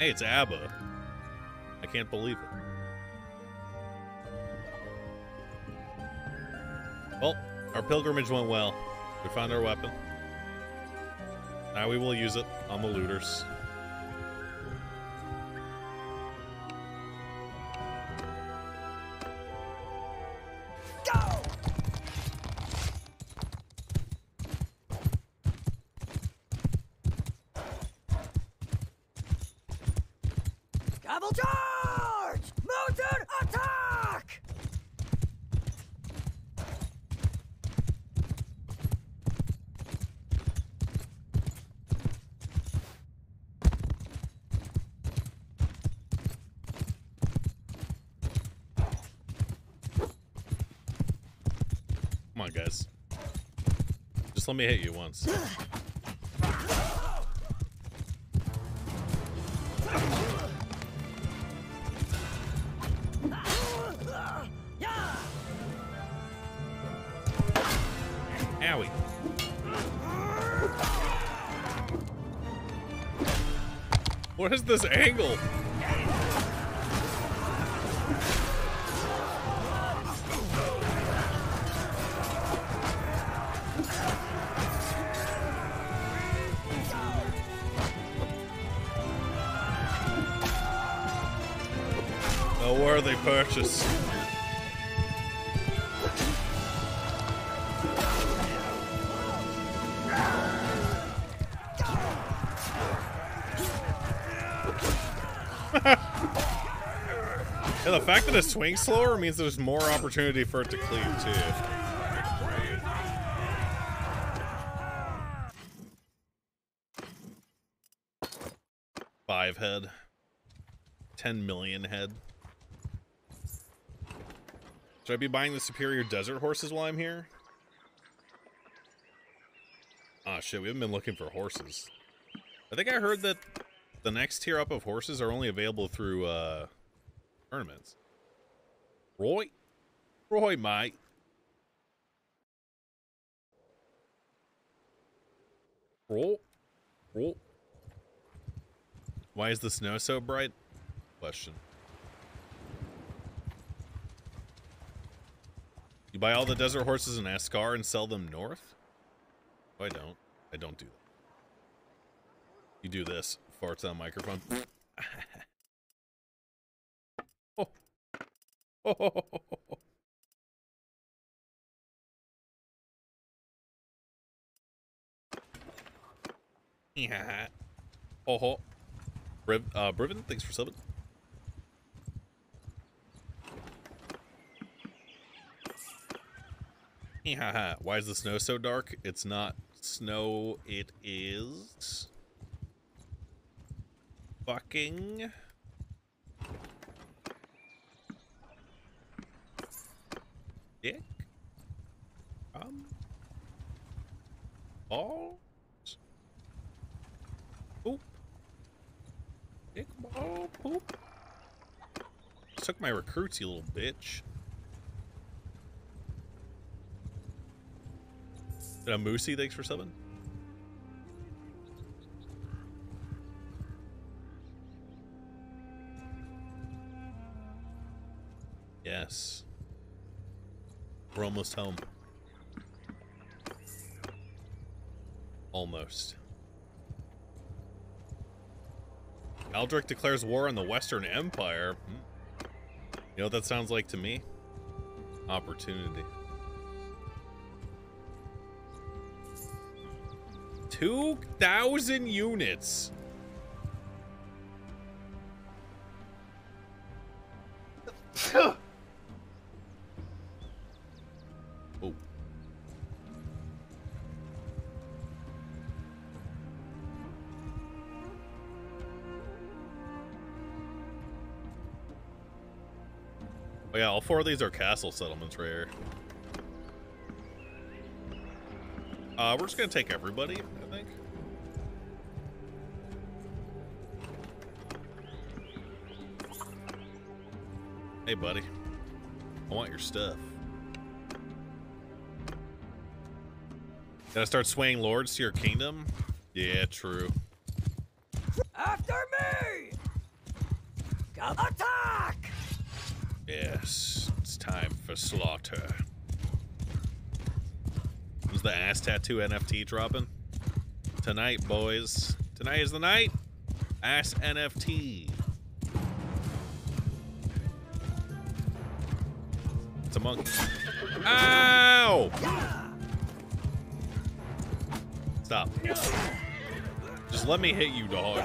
Hey, it's ABBA. I can't believe it. Well, our pilgrimage went well. We found our weapon. Now we will use it on the looters. Just let me hit you once. Owie. What is this angle? [LAUGHS] And the fact that it swings slower means there's more opportunity for it to cleave too. Five head. Ten million head. Should I be buying the superior desert horses while I'm here? Ah shit, we haven't been looking for horses. I think I heard that the next tier up of horses are only available through uh tournaments. Roy? Roy, mate. Roll? Roll? Why is the snow so bright? Question. You buy all the desert horses in Askar and sell them north? No, I don't. I don't do that. You do this. Farts on microphone. oh. [LAUGHS] Oh. [LAUGHS] Yeah. Oh. oh. Briv, uh, Briven, thanks for subbing. Why is the snow so dark? It's not snow. It is fucking dick. Um. Balls. Poop. Dick ball poop. Took my recruits, you little bitch. A Moosey, thanks for subbing. Yes. We're almost home. Almost. Aldrich declares war on the Western Empire. Hmm. You know what that sounds like to me? Opportunity. Two thousand units. oh. Oh yeah, all four of these are castle settlements right here. Uh, we're just gonna take everybody, Hey, buddy. I want your stuff. Gotta start swaying lords to your kingdom? Yeah, true.
After me! Go attack!
Yes, it's time for slaughter. Was the ass tattoo NFT dropping? Tonight, boys. Tonight is the night. Ass NFT. Monkey. Ow! Stop. Just let me hit you, dog.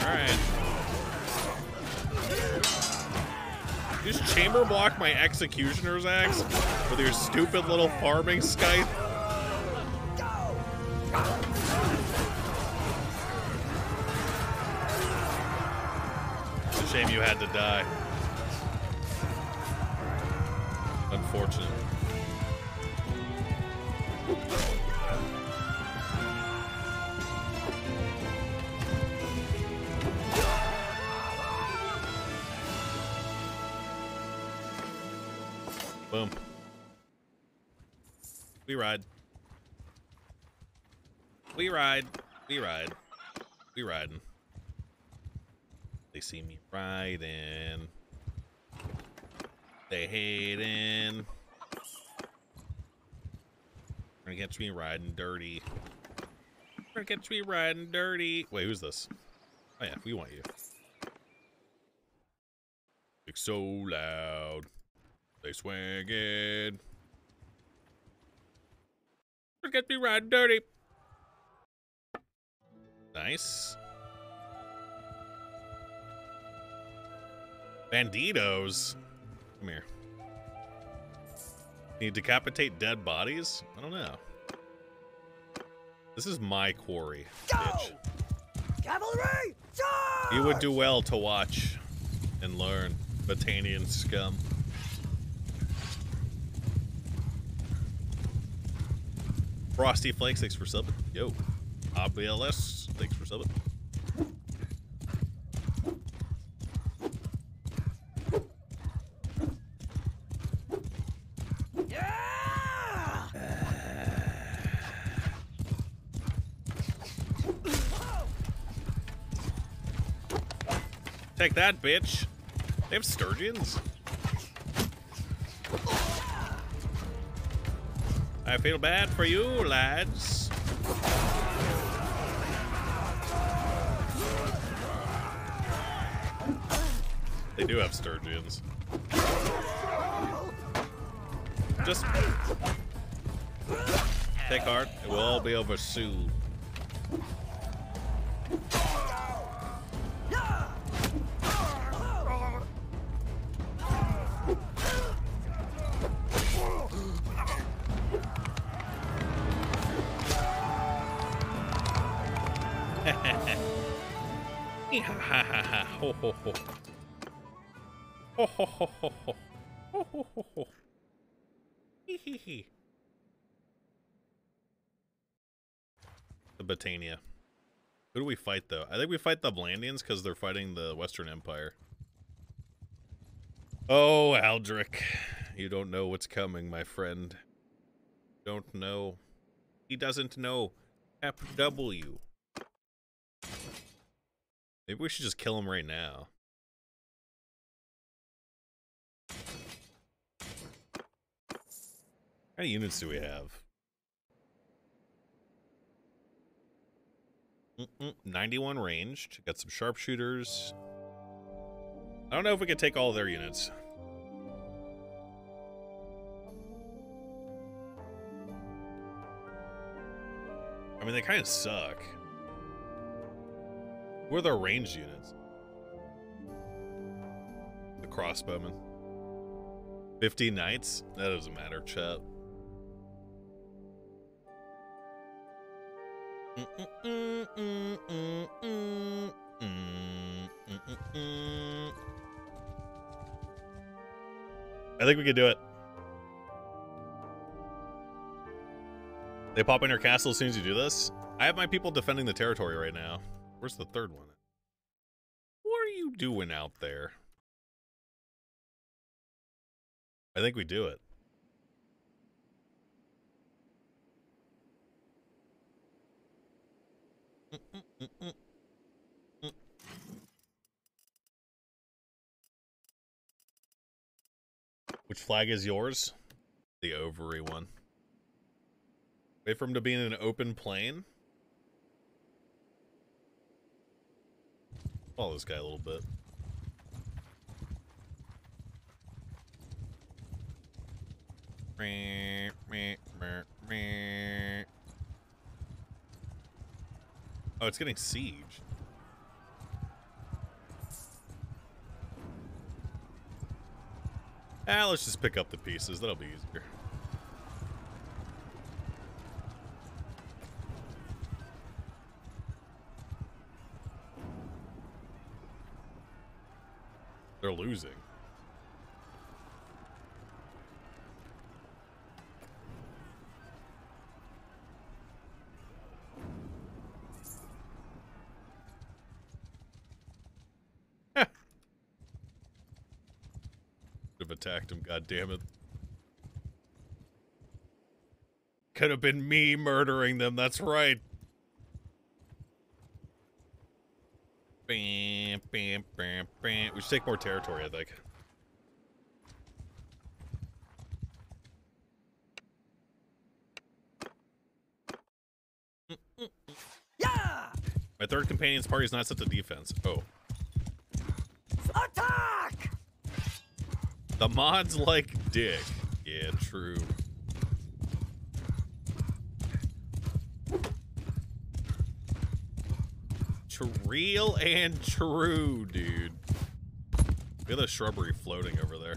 Alright. Just chamber block my executioner's axe with your stupid little farming scythe. Die. Unfortunate. Boom. We ride. We ride. We ride. We riding. Riding. They hating. Gonna catch me riding dirty. Gonna catch me riding dirty. Wait, who's this? Oh yeah, we want you. It's so loud. They swinging. Gonna get me riding dirty. Nice. Banditos. Come here. Can you decapitate dead bodies? I don't know. This is my quarry, bitch.
Cavalry! Charge!
You would do well to watch and learn, Battanian scum. Frosty Flakes, thanks for subbing. Yo. ABLS, thanks for subbing.
Yeah!
Take that, bitch. They have Sturgians? I feel bad for you, lads. They do have Sturgians. Just take heart. It will all be over soon. Ho ho ho. Ho ho ho ho ho. Ho ho ho ho. Hee hee hee. The Battania. Who do we fight though? I think we fight the Vlandians because they're fighting the Western Empire. Oh, Aldrich, you don't know what's coming, my friend. Don't know. He doesn't know. FW. Maybe we should just kill him right now. How many units do we have? Mm-mm, 91 ranged. Got some sharpshooters. I don't know if we could take all their units. I mean, they kind of suck. Who are their ranged units? The crossbowmen. 50 knights? That doesn't matter, chat. I think we could do it. They pop in your castle as soon as you do this? I have my people defending the territory right now. Where's the third one? What are you doing out there? I think we do it. Which flag is yours? The ovary one. Wait for him to be in an open plain. Follow this guy a little bit. Oh, it's getting siege. Ah, let's just pick up the pieces. That'll be easier. They're losing. [LAUGHS] Could have attacked him, God damn it! Could have been me murdering them, that's right. Bam, bam, bam, bam. We should take more territory, I think.
Yeah!
My third companion's party is not set to defense. Oh.
Attack!
The mods like dick. Yeah, true. Tr- Real and true, dude. Look at the shrubbery floating over there.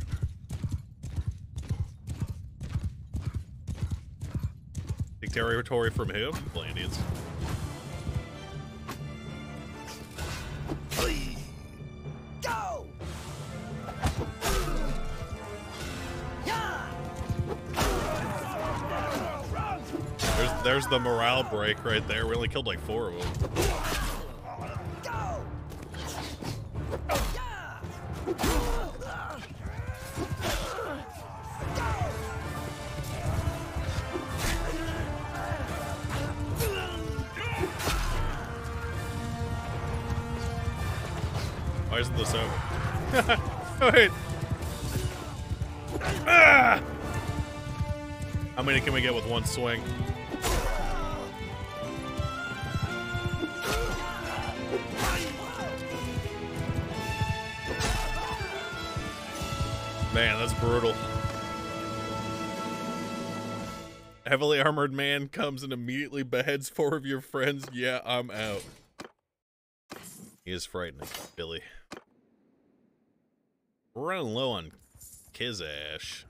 Take territory from who? Vlandians.
Go!
There's there's the morale break right there. We only killed like four of them. Why isn't this over? [LAUGHS] Wait. Ah! How many can we get with one swing? Man, that's brutal. Heavily armored man comes and immediately beheads four of your friends. Yeah, I'm out. He is frightening, Billy. We're running low on Kizash.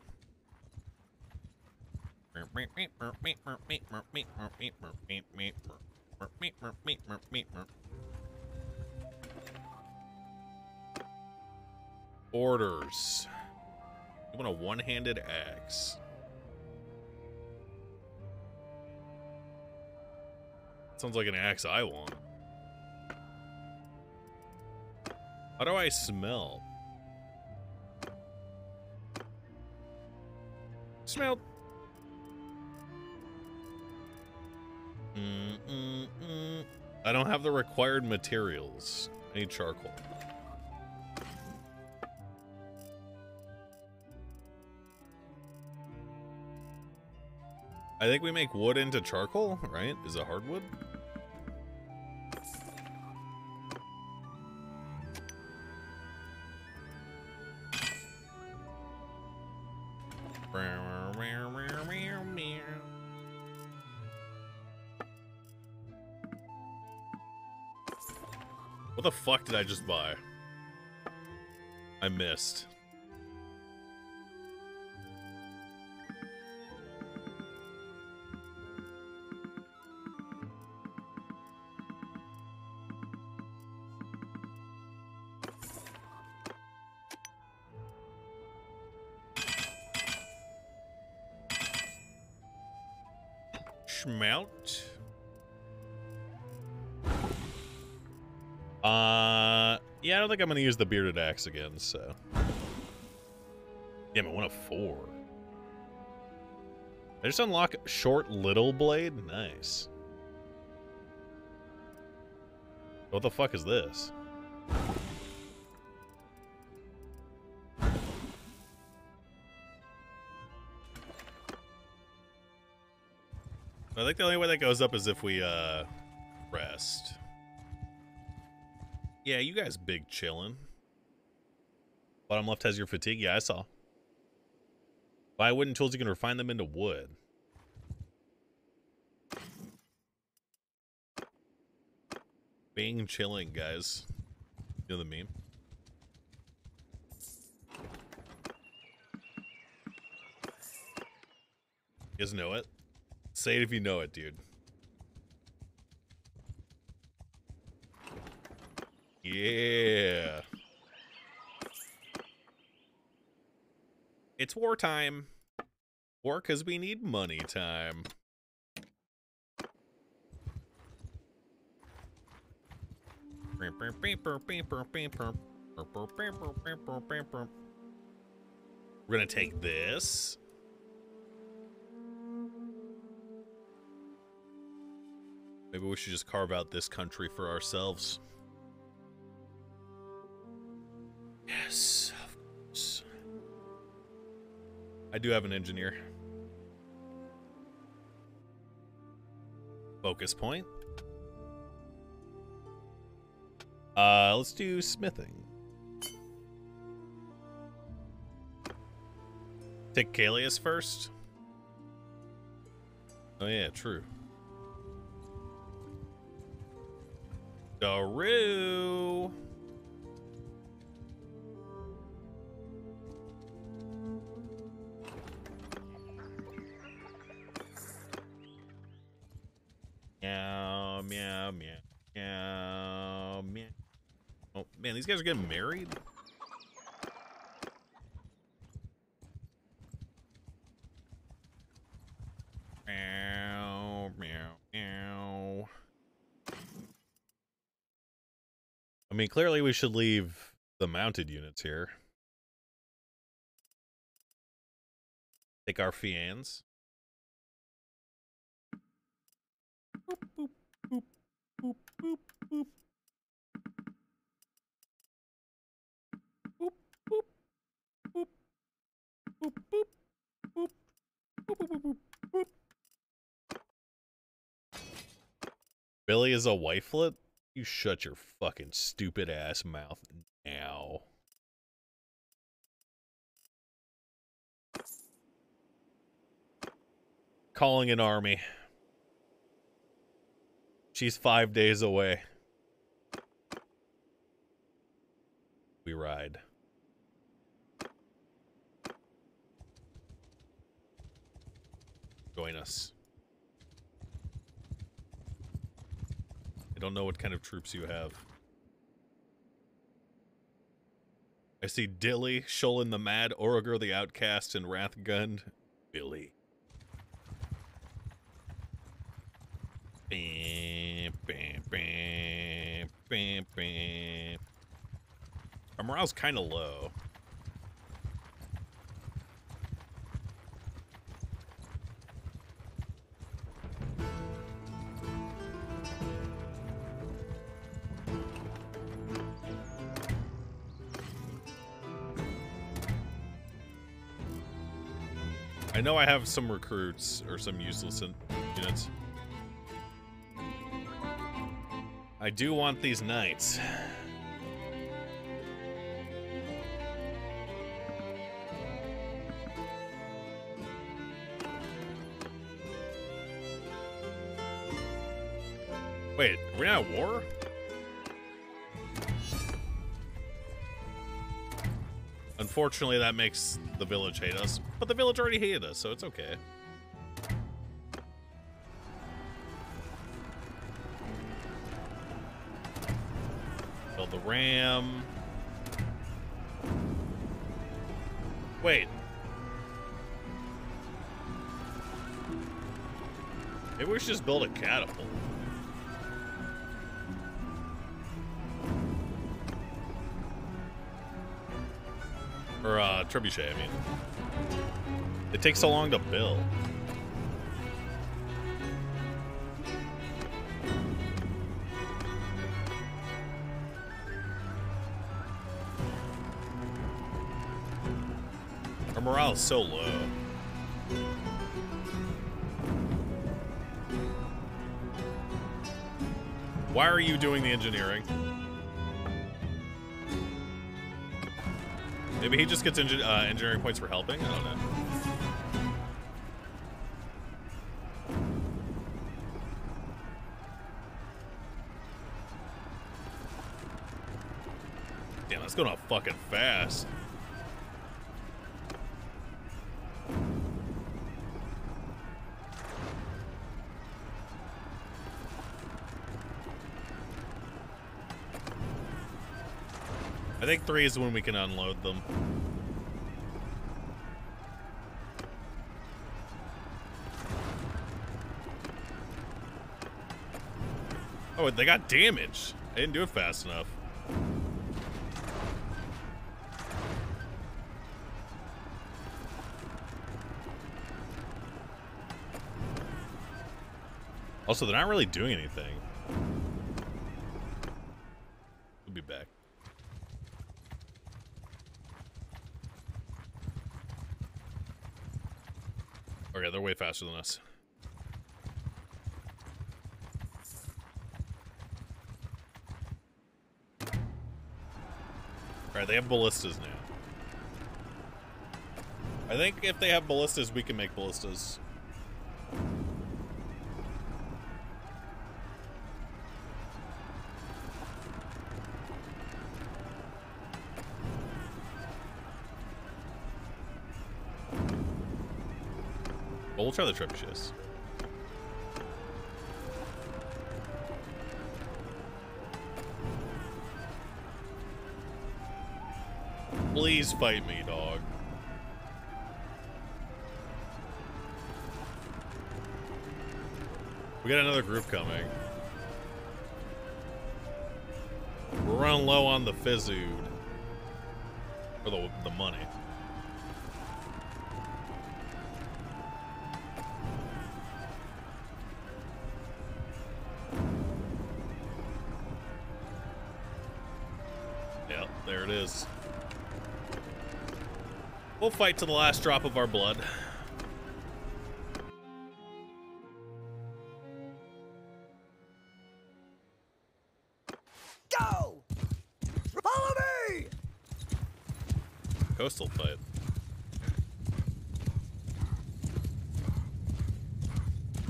Orders. You want a one-handed axe. Sounds like an axe I want. How do I smell? Smell. Mm-mm-mm. I don't have the required materials. I need charcoal. I think we make wood into charcoal, right? Is it hardwood? What the fuck did I just buy? I missed. I'm gonna use the bearded axe again. So, damn it, one of four. I just unlock short little blade. Nice. What the fuck is this? I think the only way that goes up is if we uh rest. Yeah, you guys big chillin'. Bottom left has your fatigue. Yeah, I saw. Buy wooden tools, you can refine them into wood. Being chilling, guys. You know the meme? You guys know it? Say it if you know it, dude. Yeah. It's wartime. War because we need money time. We're gonna take this. Maybe we should just carve out this country for ourselves. I do have an engineer. Focus point. Uh, let's do smithing. Take Kalius first. Oh yeah, true. Daru. These guys are getting married? Meow, meow, meow. I mean, clearly we should leave the mounted units here. Take our Fians. Boop, boop, boop, boop, boop, boop. Boop, boop, boop, Billy is a wifelet? You shut your fucking stupid ass mouth now. Calling an army. She's five days away. We ride. Join us. I don't know what kind of troops you have. I see Dilly, Sholin the Mad, Oroger the Outcast, and Wrathgund. Billy. Bam, bam, bam, bam, bam. Our morale's kind of low. Know I have some recruits or some useless units. I do want these knights. Wait, are we not at war? Unfortunately, that makes the village hate us, but the village already hated us, so it's okay. Build the ram. Wait. Maybe we should just build a catapult. Trebuchet, I mean. It takes so long to build. Our morale is so low. Why are you doing the engineering? Maybe he just gets engi- uh, engineering points for helping? I don't know. Damn, that's going up fucking fast. I think three is when we can unload them. Oh, they got damage. I didn't do it fast enough. Also, they're not really doing anything. We'll be back. Okay, they're way faster than us. Alright, they have ballistas now. I think if they have ballistas, we can make ballistas. Well, try the trebuchets. Please fight me, dog. We got another group coming. We're running low on the fizzood. Or the, the money. Fight to the last drop of our blood.
Go! Follow me!
Coastal fight.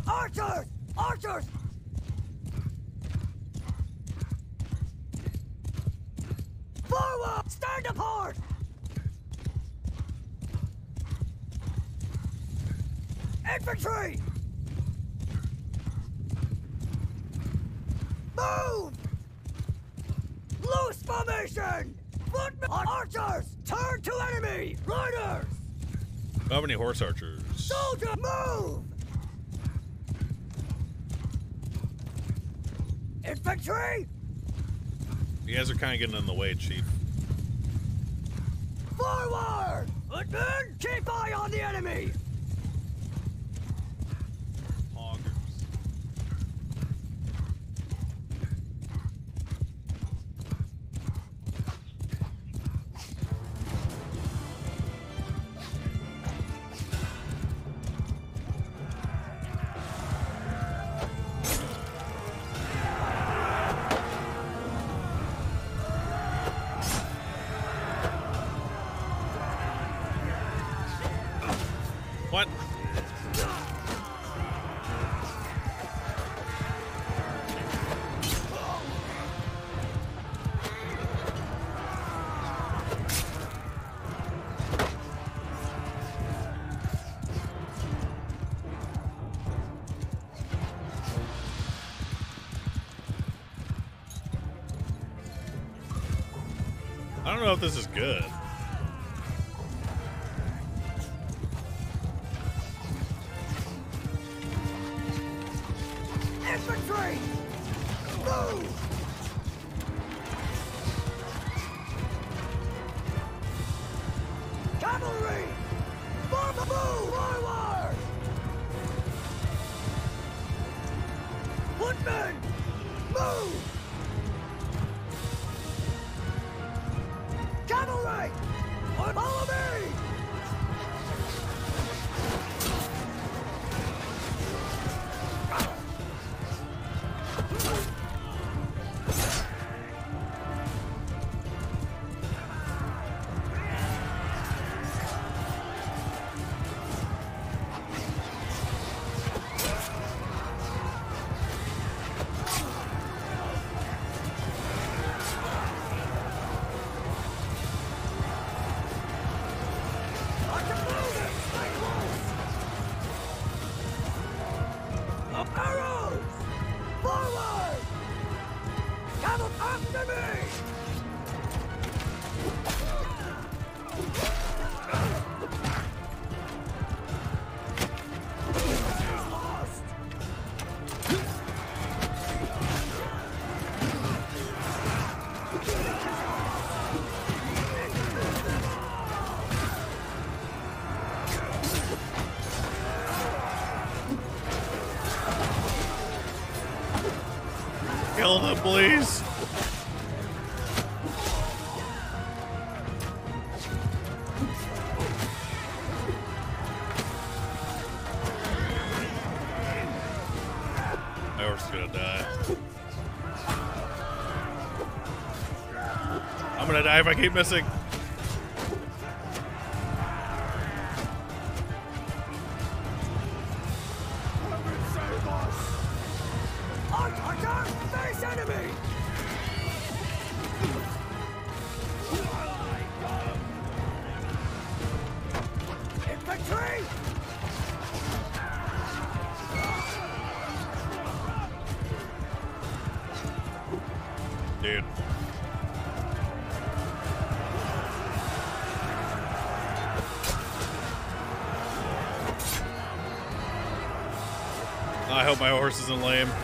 Archers! Archers! Forward! Stand apart! Infantry! Move! Loose formation! Footmen! Archers! Turn to enemy! Riders!
How many horse archers?
Soldier! Move! Infantry!
You guys are kind of getting in the way, Chief.
Forward! Keep eye on the enemy!
Know if this is good. Please. Is gonna die. I'm gonna die if I keep missing. I and lame.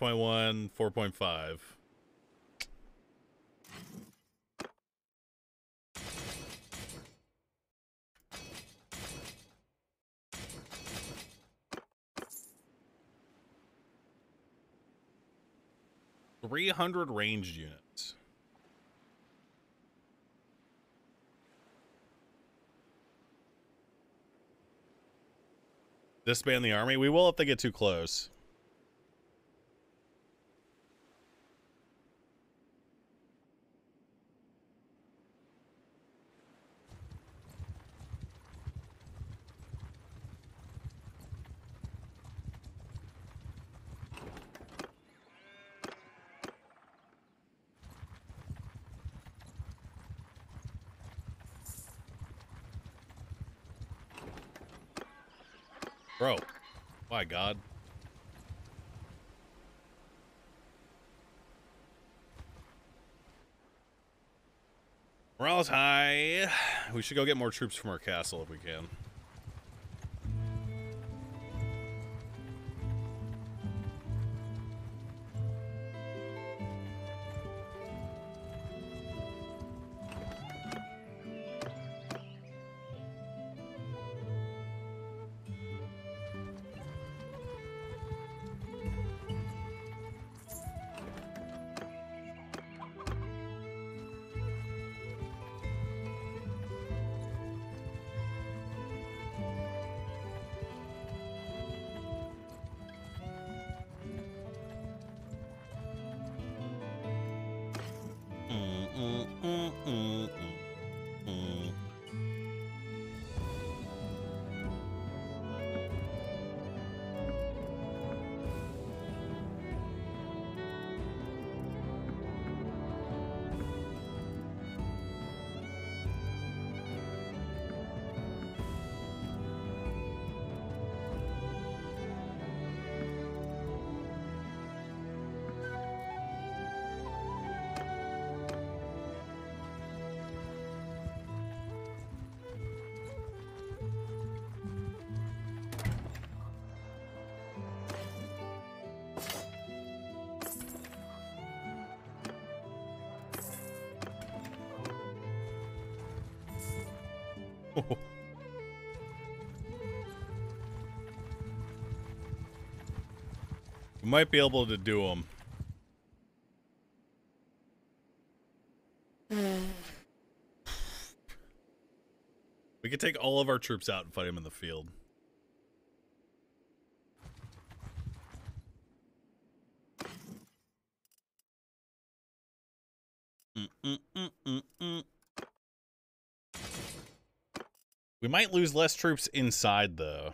3.1, 4.5. Three hundred ranged units. Disband the army. We will if they get too close. Morale's high. We should go get more troops from our castle if we can. Might be able to do them. We could take all of our troops out and fight them in the field. We might lose less troops inside, though.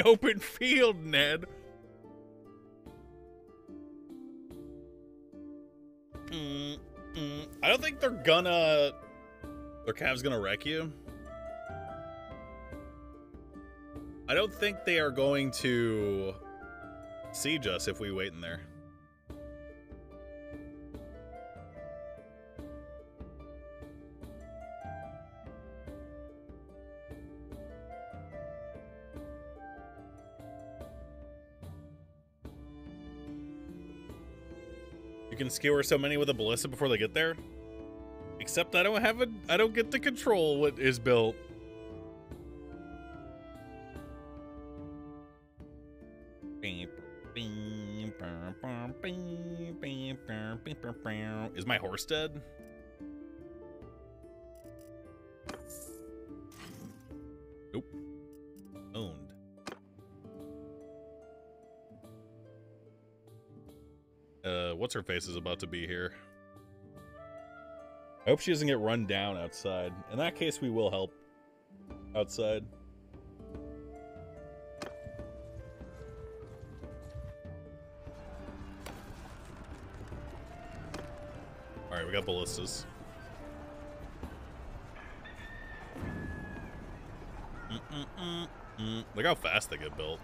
An open field, Ned. Mm, mm. I don't think they're gonna. Their calves gonna wreck you. I don't think they are going to siege us if we wait in there. Can skewer so many with a ballista before they get there. Except I don't have a I don't get to control what is built. Is my horse dead? Her face is about to be here. I hope she doesn't get run down outside. In that case, we will help outside. Alright, we got ballistas. Mm-mm-mm-mm. Look how fast they get built.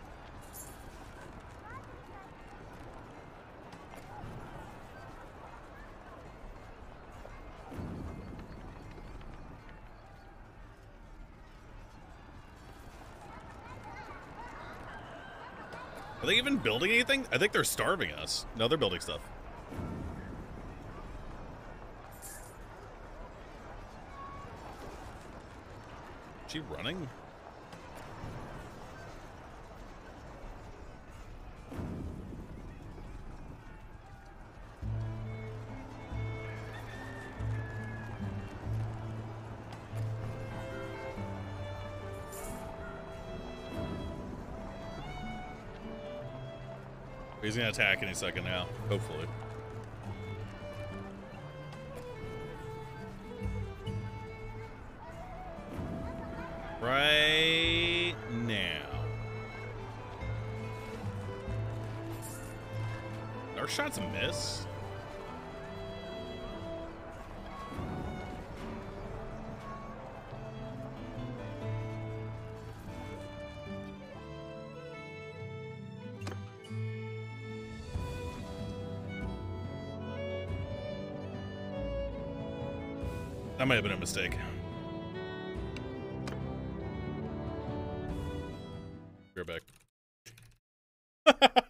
They even building anything? I think they're starving us. No, they're building stuff. Is she running? He's gonna attack any second now, hopefully. That might have been a mistake. We're back. [LAUGHS]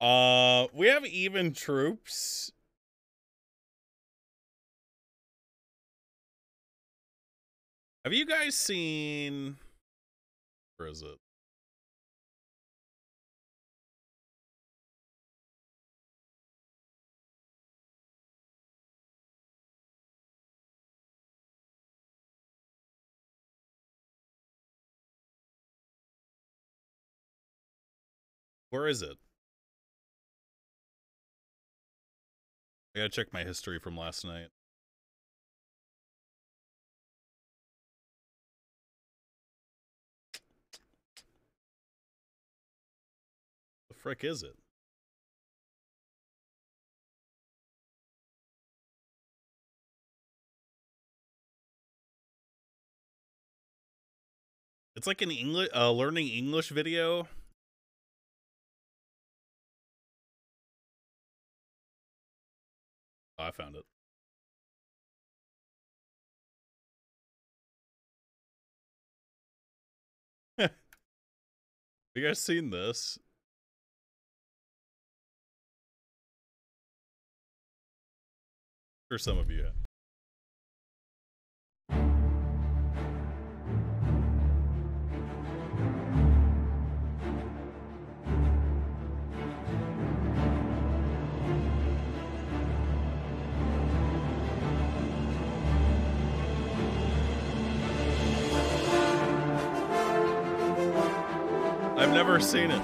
uh, we have even troops. Have you guys seen? Where is it? Where is it? I gotta check my history from last night. The frick is it? It's like an English uh, learning English video. I found it. [LAUGHS] you guys seen this? For some of you. have. I've never seen it.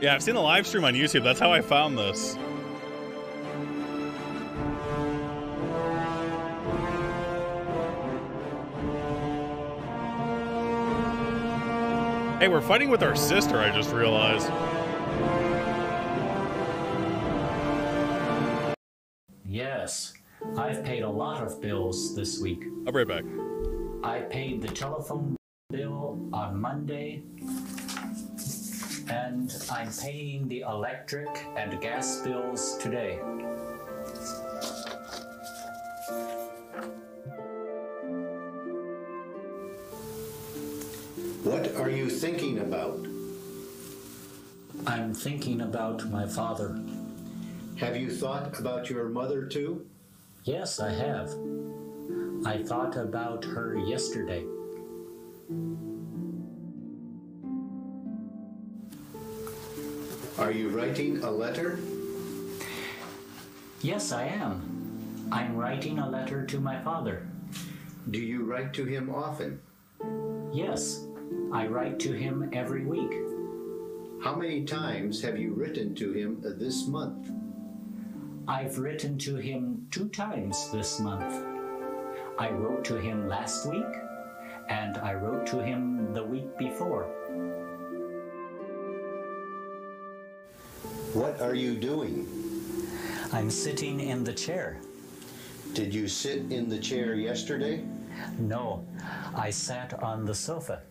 Yeah, I've seen the live stream on YouTube. That's how I found this. Hey, we're fighting with our sister, I just realized.
Yes, I've paid a lot of bills this week.
I'll be right back.
I paid the telephone bill on Monday, and I'm paying the electric and gas bills today.
You thinking about?
I'm thinking about my father.
Have you thought about your mother too?
Yes, I have. I thought about her yesterday.
Are you writing a letter?
Yes, I am. I'm writing a letter to my father.
Do you write to him often?
Yes, I write to him every week.
How many times have you written to him this month?
I've written to him two times this month. I wrote to him last week, and I wrote to him the week before.
What are you doing?
I'm sitting in the chair.
Did you sit in the chair yesterday?
No, I sat on the sofa.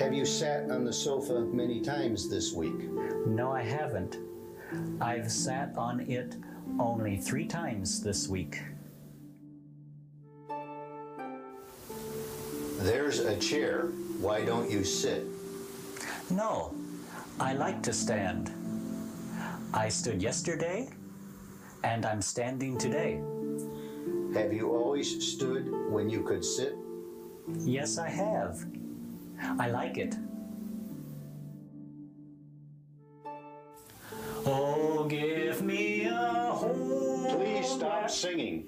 Have you sat on the sofa many times this week?
No, I haven't. I've sat on it only three times this week.
There's a chair. Why don't you sit?
No, I like to stand. I stood yesterday, and I'm standing today.
Have you always stood when you could sit?
Yes, I have. I like it. Oh, give me a whole.
Please stop singing.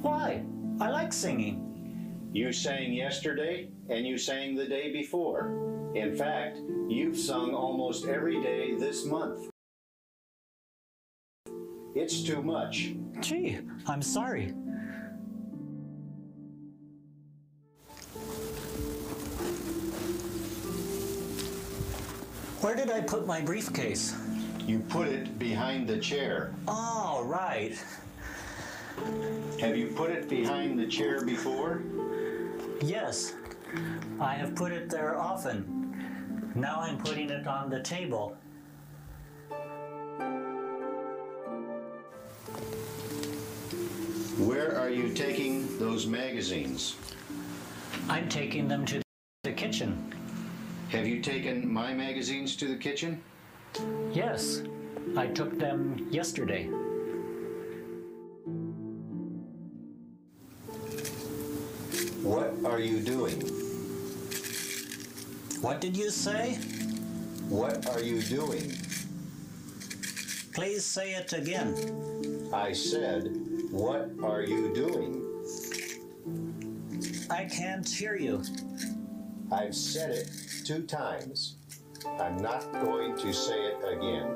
Why? I like singing.
You sang yesterday and you sang the day before. In fact, you've sung almost every day this month. It's too much.
Gee, I'm sorry. Where did I put my briefcase?
You put it behind the chair.
Oh, right.
Have you put it behind the chair before?
Yes, I have put it there often. Now I'm putting it on the table.
Where are you taking those magazines?
I'm taking them to the kitchen.
Have you taken my magazines to the kitchen?
Yes, I took them yesterday.
What are you doing?
What did you say?
What are you doing?
Please say it again.
I said, what are you doing?
I can't hear you.
I've said it two times. I'm not going to say it again.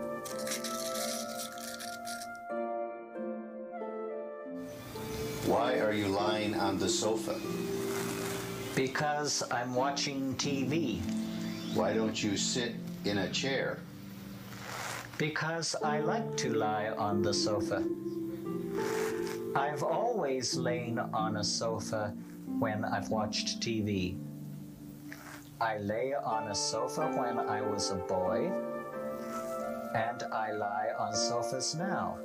Why are you lying on the sofa?
Because I'm watching TV.
Why don't you sit in a chair?
Because I like to lie on the sofa. I've always lain on a sofa when I've watched TV. I lay on a sofa when I was a boy, and I lie on sofas now.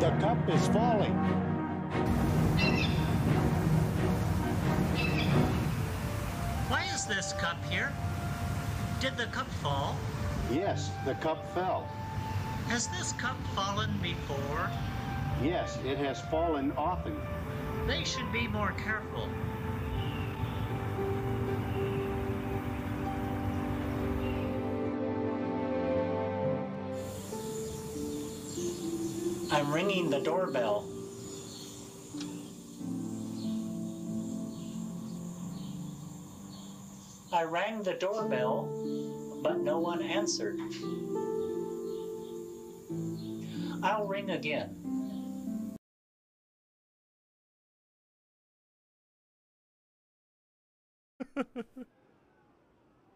The cup is falling.
Why is this cup here? Did the cup fall?
Yes, the cup fell.
Has this cup fallen before?
Yes, it has fallen often.
They should be more careful. I'm ringing the doorbell. I rang the doorbell, but no one answered. I'll ring again.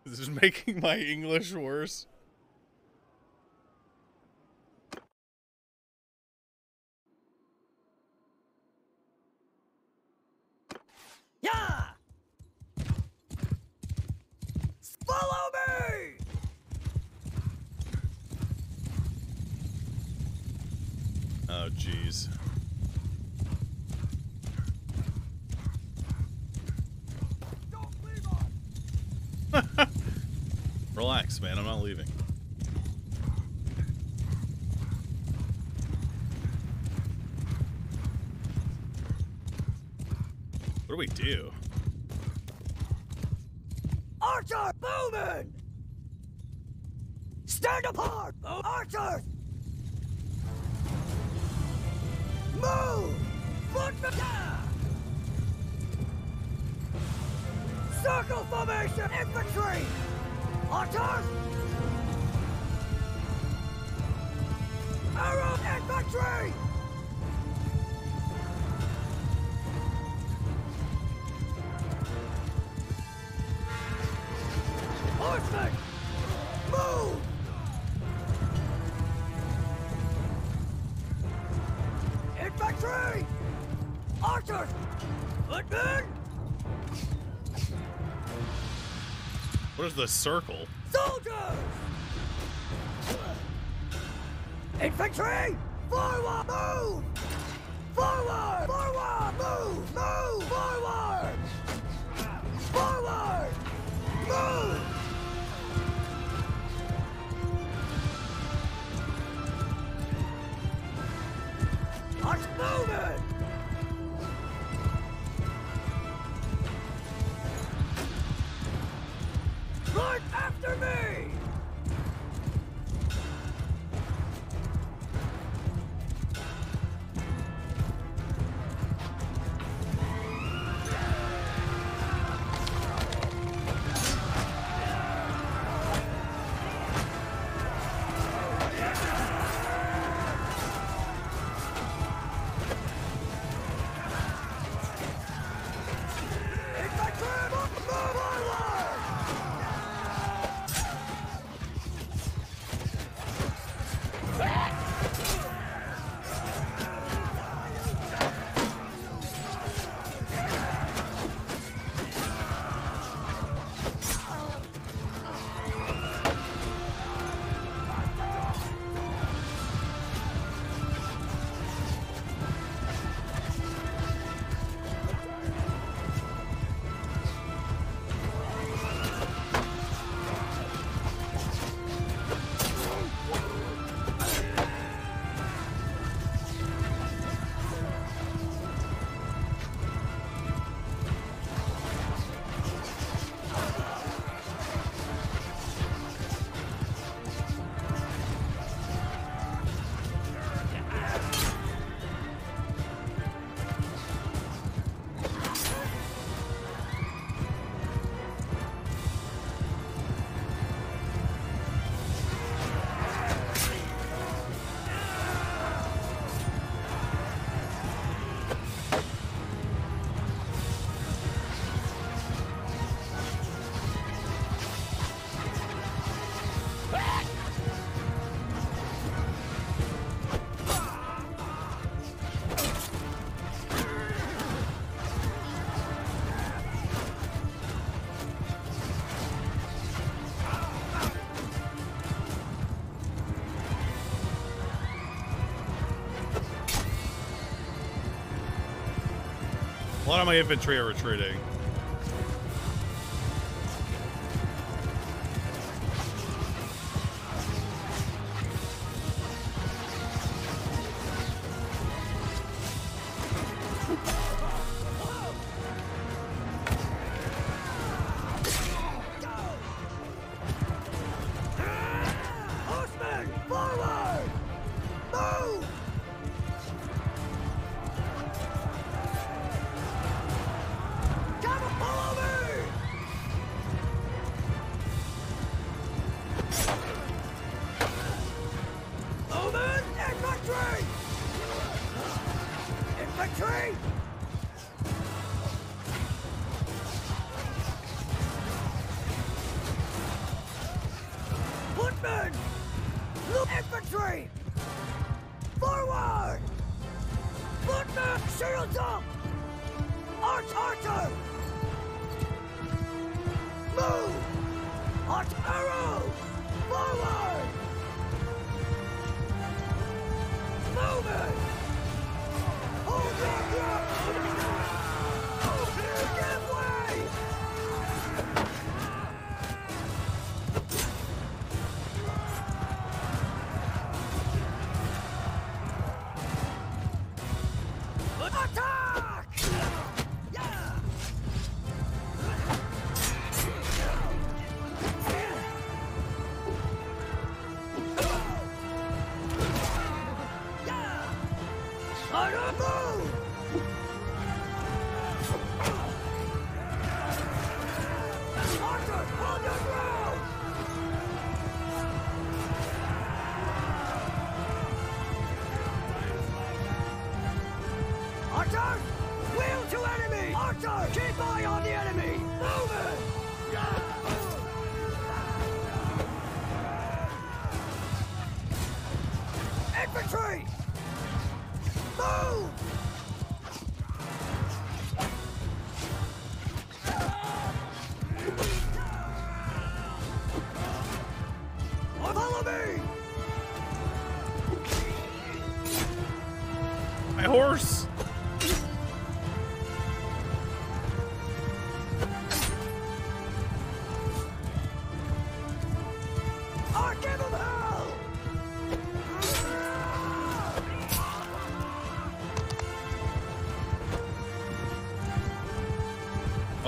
This is making my English worse.
Yeah! Follow me!
Oh, jeez.
Don't leave us! [LAUGHS]
Relax, man. I'm not leaving. What do we do?
Archer, moving! Stand apart! Oh, Archers! Move! Foot Circle formation, infantry! Archers! Arrow infantry! Horsemen!
The circle?
Soldiers! Infantry! Forward! Move! A lot of my infantry are retreating.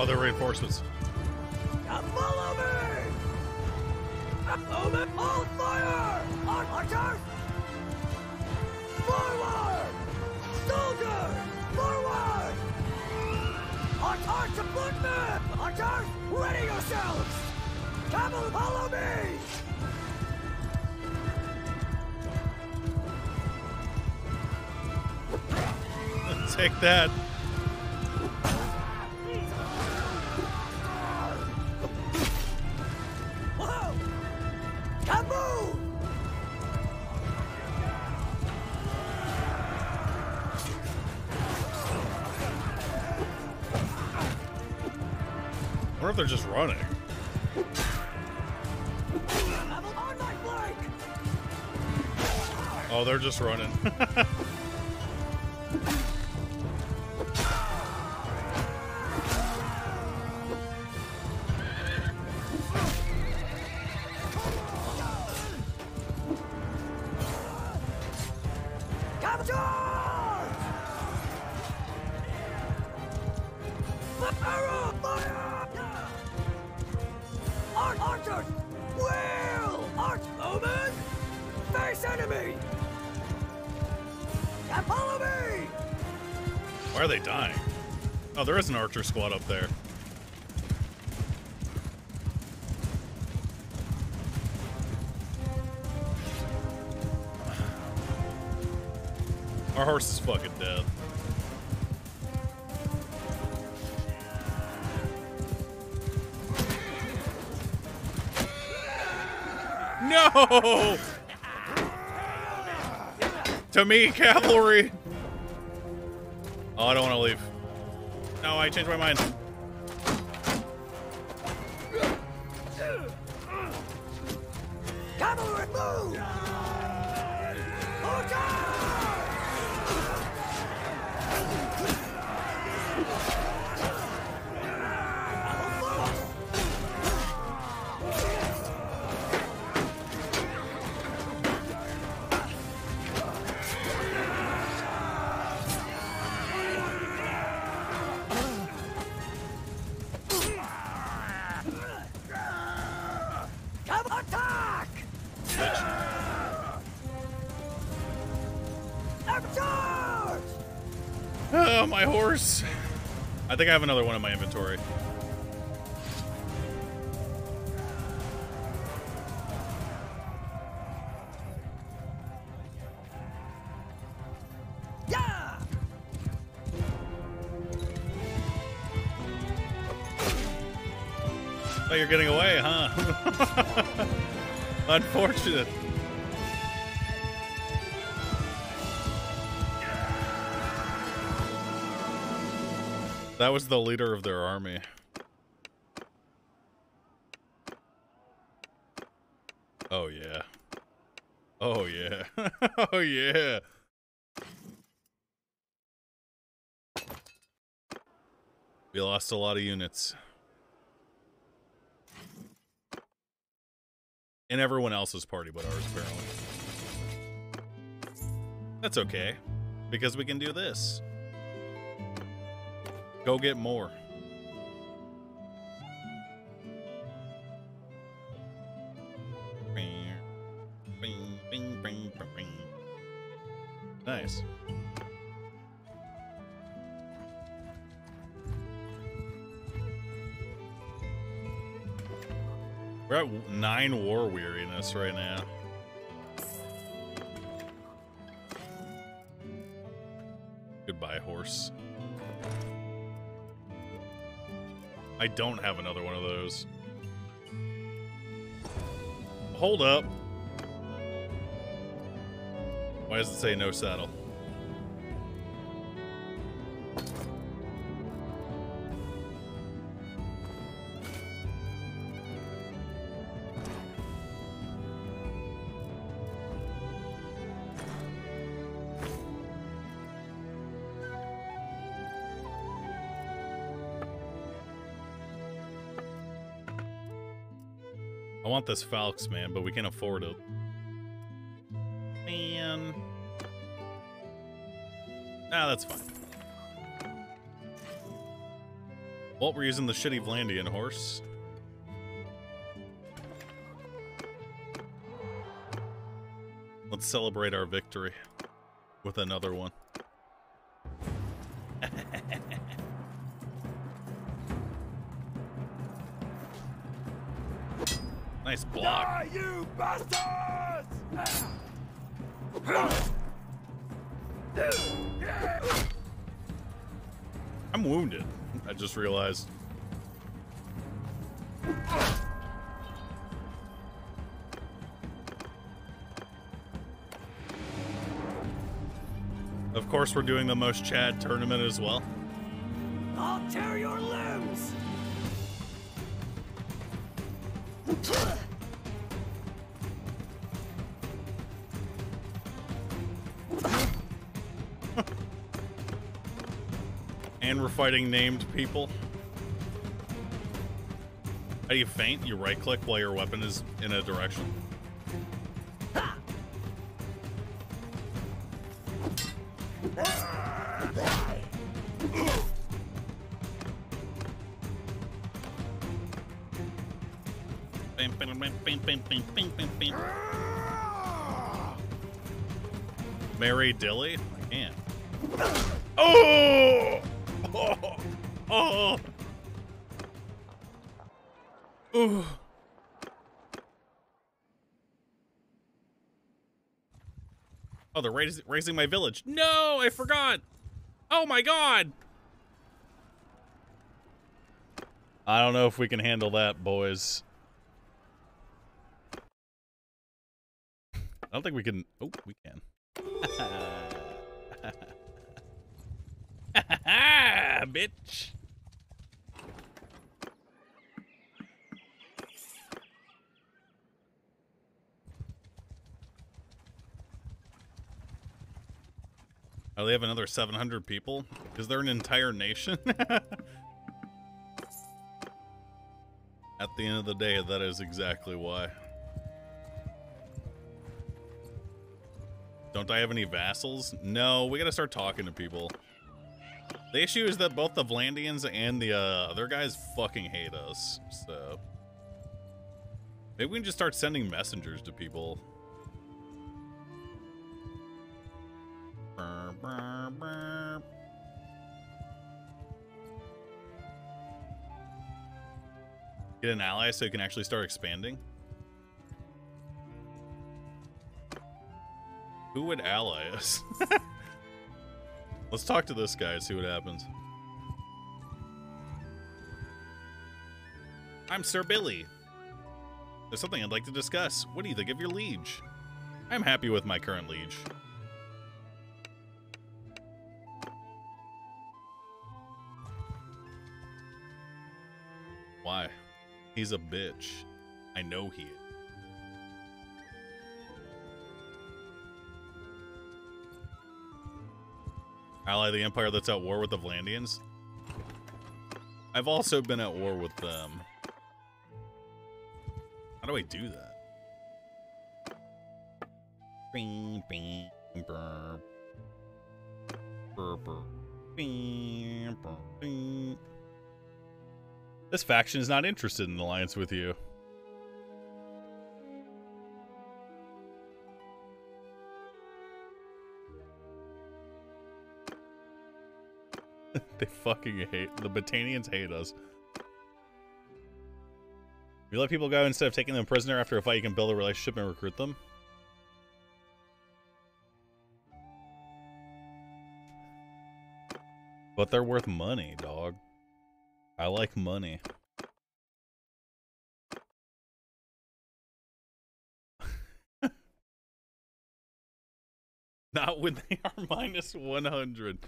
Other reinforcements.
Now follow me! Moment, hold fire! Archers! Forward! Soldiers! Forward! Arch, and footmen! Archers, ready yourselves! Cavalry, follow me! [LAUGHS]
Take that. They're just running.
I'm on my flank!
Oh, they're just running. [LAUGHS] Oh, there is an archer squad up there. Our horse is fucking dead. No! to me, cavalry! I changed my mind.
Think I have another one in my inventory.
Yeah!
Oh, you're getting away, huh? [LAUGHS] Unfortunate. That was the leader of their army. Oh yeah. Oh yeah. [LAUGHS] oh yeah. We lost a lot of units. In everyone else's party but ours, apparently. That's okay, because we can do this. Go get more. Nice. We're at nine war weariness right now. Goodbye, horse. I don't have another one of those. Hold up. Why does it say no saddle? This Falx, man, but we can't afford it. Man. Ah, that's fine. Well, we're using the shitty Vlandian horse. Let's celebrate our victory with another one.
Bastards!
I'm wounded. I just realized. Of course, we're doing the most Chad tournament as well. Fighting named people. How do you feint? You right click while your weapon is in a direction. Mary bam, they're rais- raising my village. No, I forgot. Oh my god. I don't know if we can handle that, boys. I don't think we can. Oh, we can. [LAUGHS] Ah, bitch. Oh, they have another 700 people? Is there an entire nation? [LAUGHS] At the end of the day, that is exactly why. Don't I have any vassals? No, we gotta start talking to people. The issue is that both the Vlandians and the uh, other guys fucking hate us, so... Maybe we can just start sending messengers to people. Get an ally so you can actually start expanding. Who would ally us? [LAUGHS] Let's talk to this guy, see what happens. I'm Sir Billy. There's something I'd like to discuss. What do you think of your liege? I'm happy with my current liege. He's a bitch. I know he is. Ally the Empire that's at war with the Vlandians? I've also been at war with them. How do I do that? Bing, bing, burp. Burp, burp. Bing, burp, bing. This faction is not interested in an alliance with you. [LAUGHS] they fucking hate the Battanians hate us. You let people go instead of taking them prisoner after a fight, you can build a relationship and recruit them. But they're worth money, dog. I like money. [LAUGHS] Not when they are minus 100.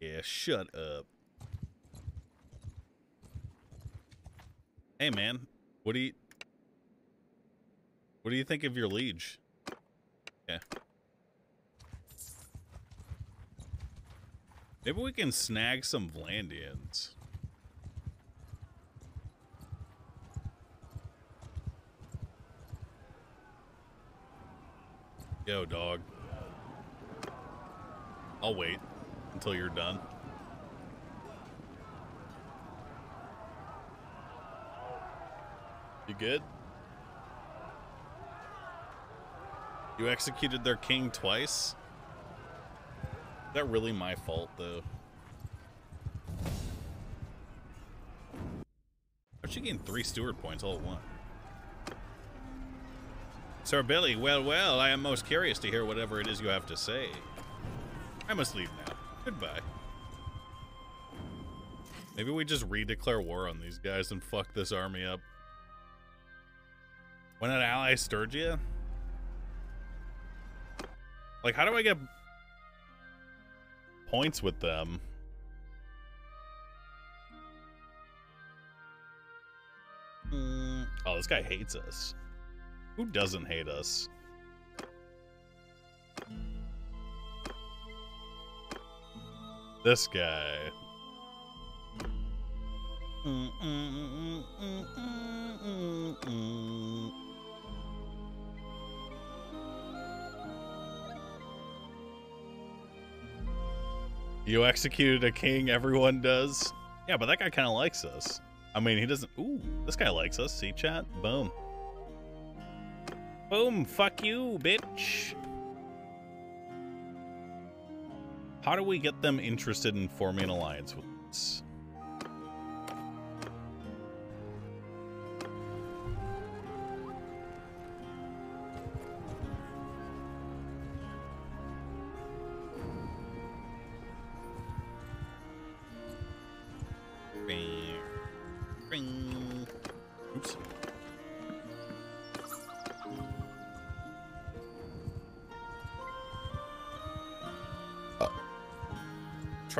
Yeah, shut up. Hey man, what do you What do you think of your liege? Yeah. Maybe we can snag some Vlandians. Yo, dog. I'll wait until you're done. You good? You executed their king twice? That really my fault, though? How'd she gain three steward points all at once? Sir Billy, well, well, I am most curious to hear whatever it is you have to say. I must leave now. Goodbye. Maybe we just redeclare war on these guys and fuck this army up. When an ally Sturgia? Like, how do I get points with them? Mm, Oh, this guy hates us. Who doesn't hate us? This guy. Mm, mm, mm, mm, mm You executed a king, everyone does. Yeah, but that guy kind of likes us. I mean, he doesn't. Ooh, this guy likes us. See, chat? Boom. Boom. Fuck you, bitch. How do we get them interested in forming an alliance with us?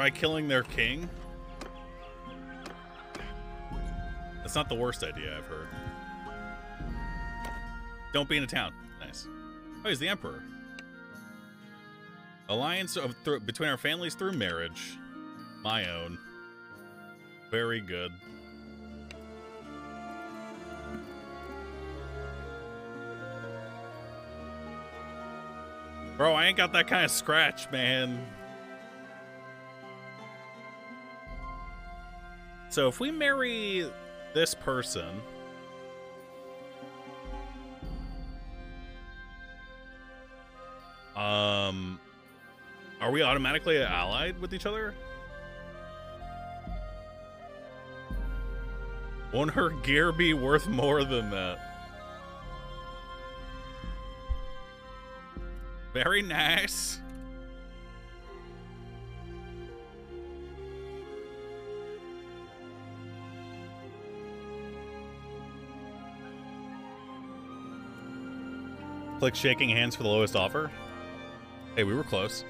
Try killing their king? That's not the worst idea I've heard. Don't be in a town. Nice. Oh, he's the emperor. Alliance of between our families through marriage. My own. Very good. Bro, I ain't got that kind of scratch, man. So if we marry this person... Um... Are we automatically allied with each other? Won't her gear be worth more than that? Very nice. Click shaking hands for the lowest offer. Hey, we were close.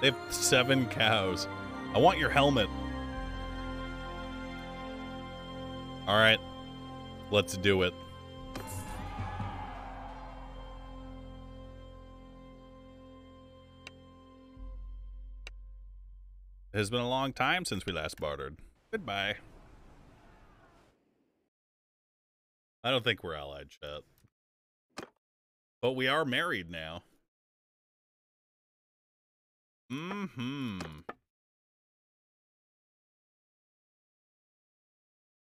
They have seven cows. I want your helmet. All right. Let's do it. It has been a long time since we last bartered. Goodbye. I don't think we're allied yet. But we are married now. Mm-hmm.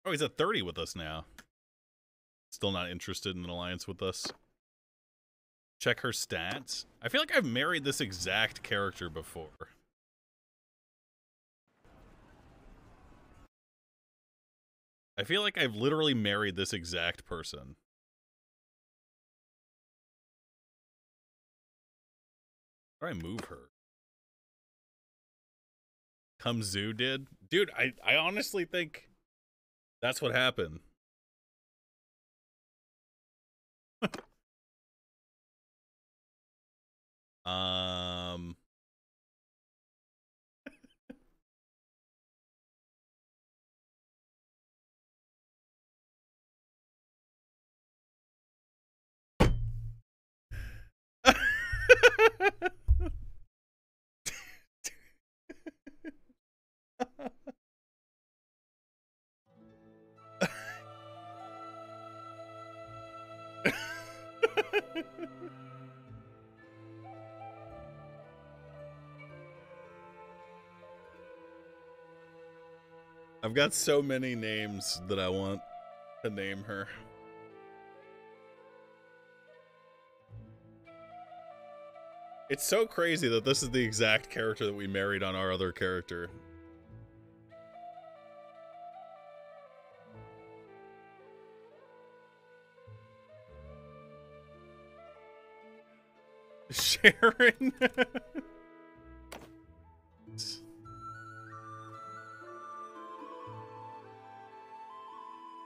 Oh, he's at 30 with us now. Still not interested in an alliance with us. Check her stats. I feel like I've married this exact character before. I feel like I've literally married this exact person. How do I move her? Come Zoo did? Dude, I, I honestly think that's what happened. [LAUGHS] um I've got so many names that I want to name her. It's so crazy that this is the exact character that we married on our other character. [LAUGHS] Sharon.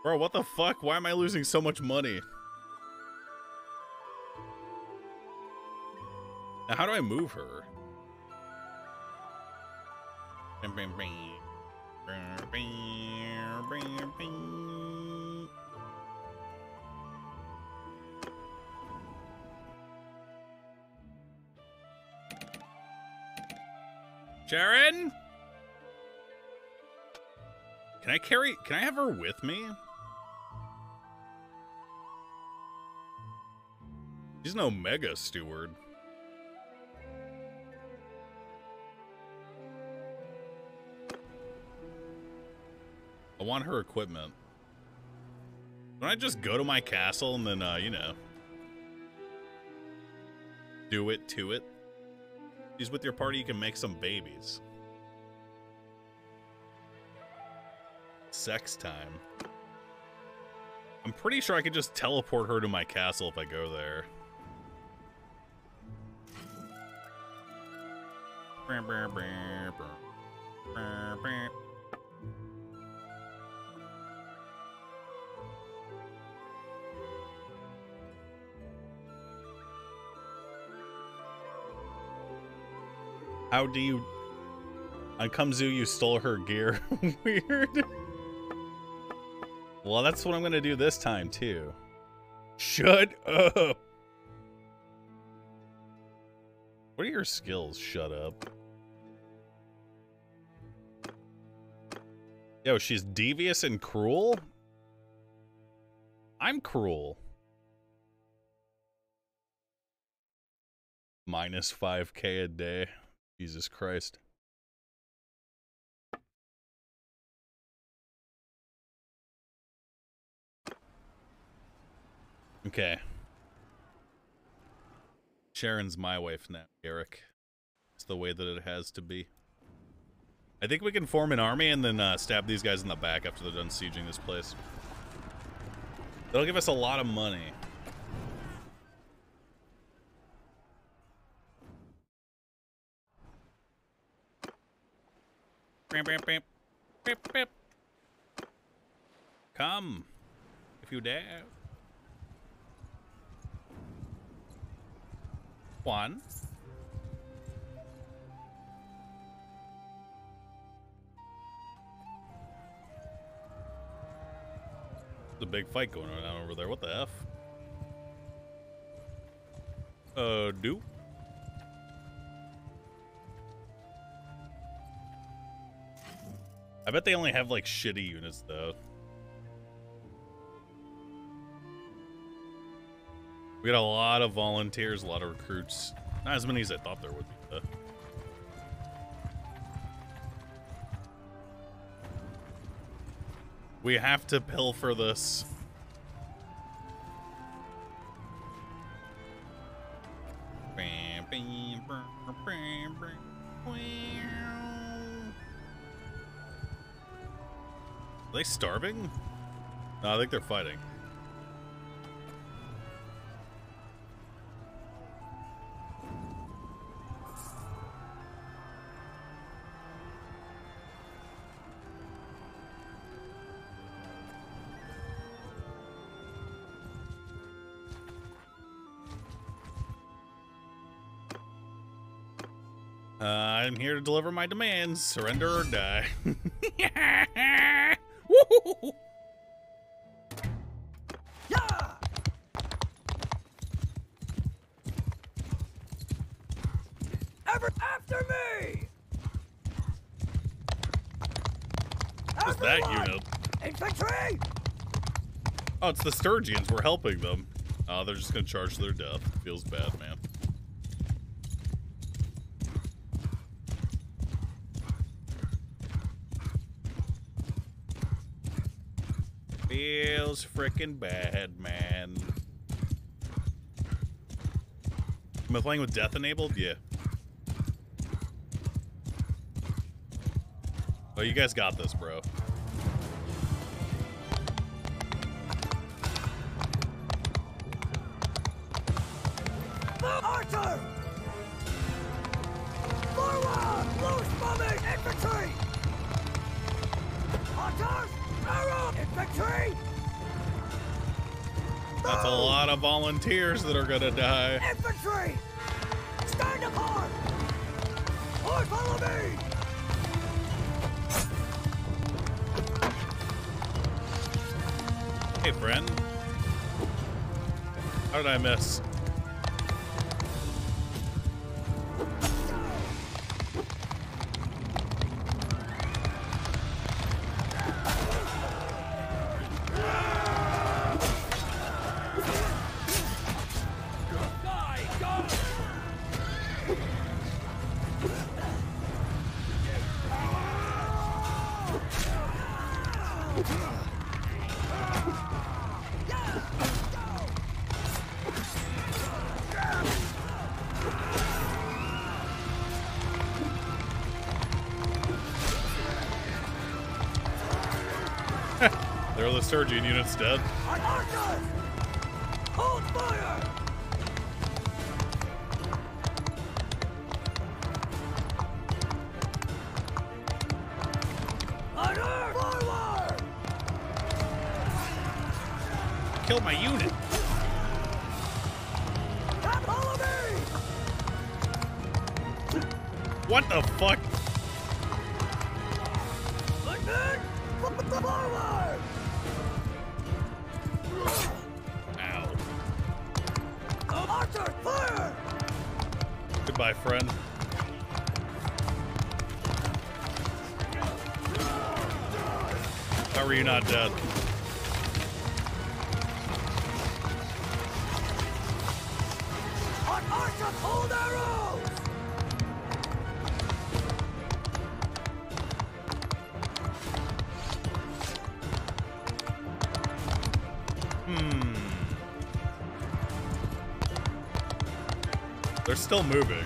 Bro, what the fuck? Why am I losing so much money? Now, how do I move her? Sharon? Can I carry, can I have her with me? She's no mega steward. I want her equipment. Don't I just go to my castle and then, uh, you know, do it to it? She's with your party, you can make some babies. Sex time. I'm pretty sure I could just teleport her to my castle if I go there. How do you... On Kumzu, you stole her gear. [LAUGHS] Weird. Well, that's what I'm going to do this time, too. Shut up! What are your skills? Shut up. Yo, she's devious and cruel? I'm cruel. Minus 5k a day. Jesus Christ. Okay. Sharon's my wife now, Eric. It's the way that it has to be. I think we can form an army and then uh, stab these guys in the back after they're done sieging this place. That'll give us a lot of money. Bam, bam, bam. Bip, bip. Come, if you dare. One. There's a big fight going on over there. What the F? Uh, do? I bet they only have like shitty units though. We got a lot of volunteers, a lot of recruits. Not as many as I thought there would be. Though. We have to pilfer this. They starving? No, I think they're fighting. Uh, I'm here to deliver my demands. Surrender or die. [LAUGHS] [LAUGHS] that unit?
Infantry!
Oh, it's the Sturgians. We're helping them. Oh, they're just gonna charge to their death. Feels bad, man. Feels freaking bad, man. Am I playing with death enabled? Yeah. Oh, you guys got this, bro.
Archer!
That's a lot of volunteers that are gonna die.
Infantry! Stand apart! Or follow me!
Hey, friend. How did I miss? Sturgian units dead. Dead?
On Archer, hold arrows!
Hmm. They're still moving.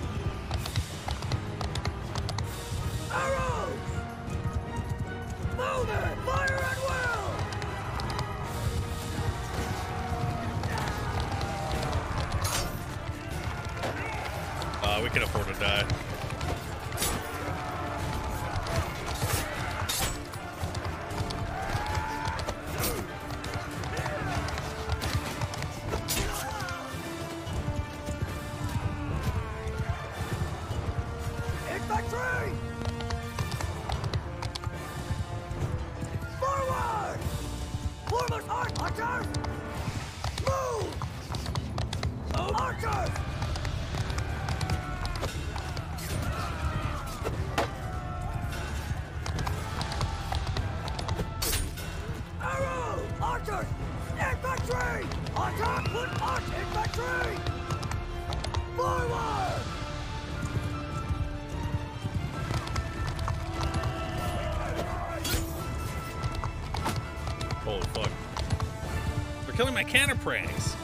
My. Nice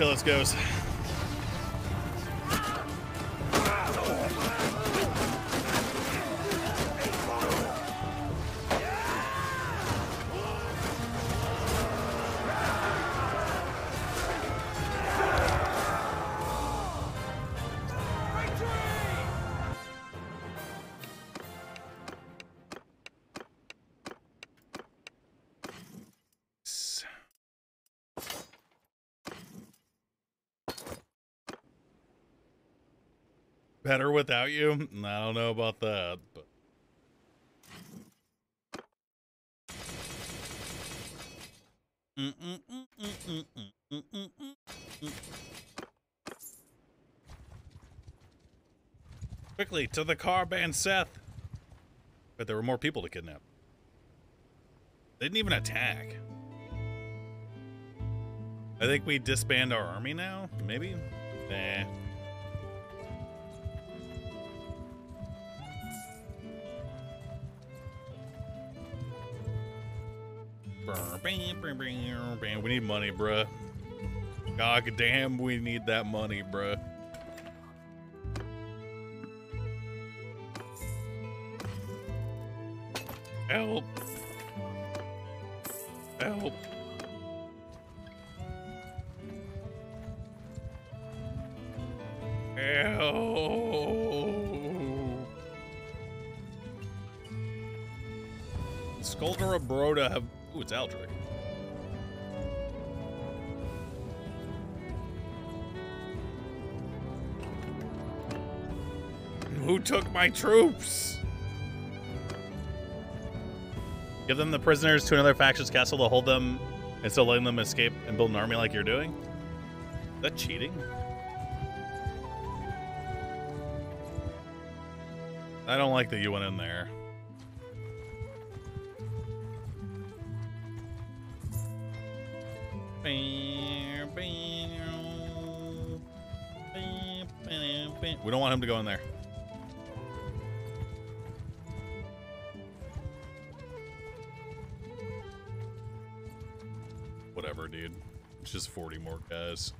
This goes. Better without you? Mm, I don't know about that, but Quickly to the car, ban Seth. But there were more people to kidnap. They didn't even attack. I think we disband our army now. Maybe. Nah. We need money, bruh. God damn, we need that money, bruh. Help. My troops? Give them the prisoners to another faction's castle to hold them instead of letting them escape and build an army like you're doing? Is that cheating? I don't like that you went in there. We don't want him to go in there. Just 40 more guys.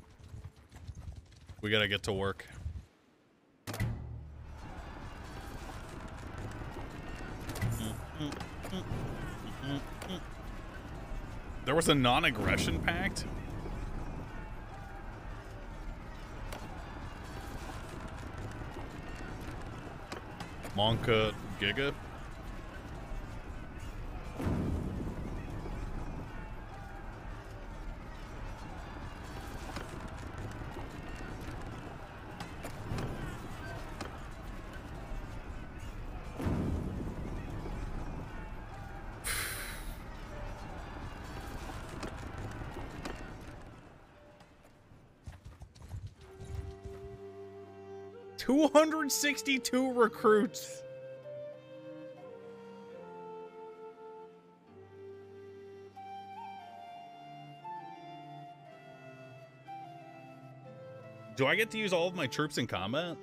We gotta get to work. There was a non-aggression pact? Monka Giga? 262 recruits. Do I get to use all of my troops in combat?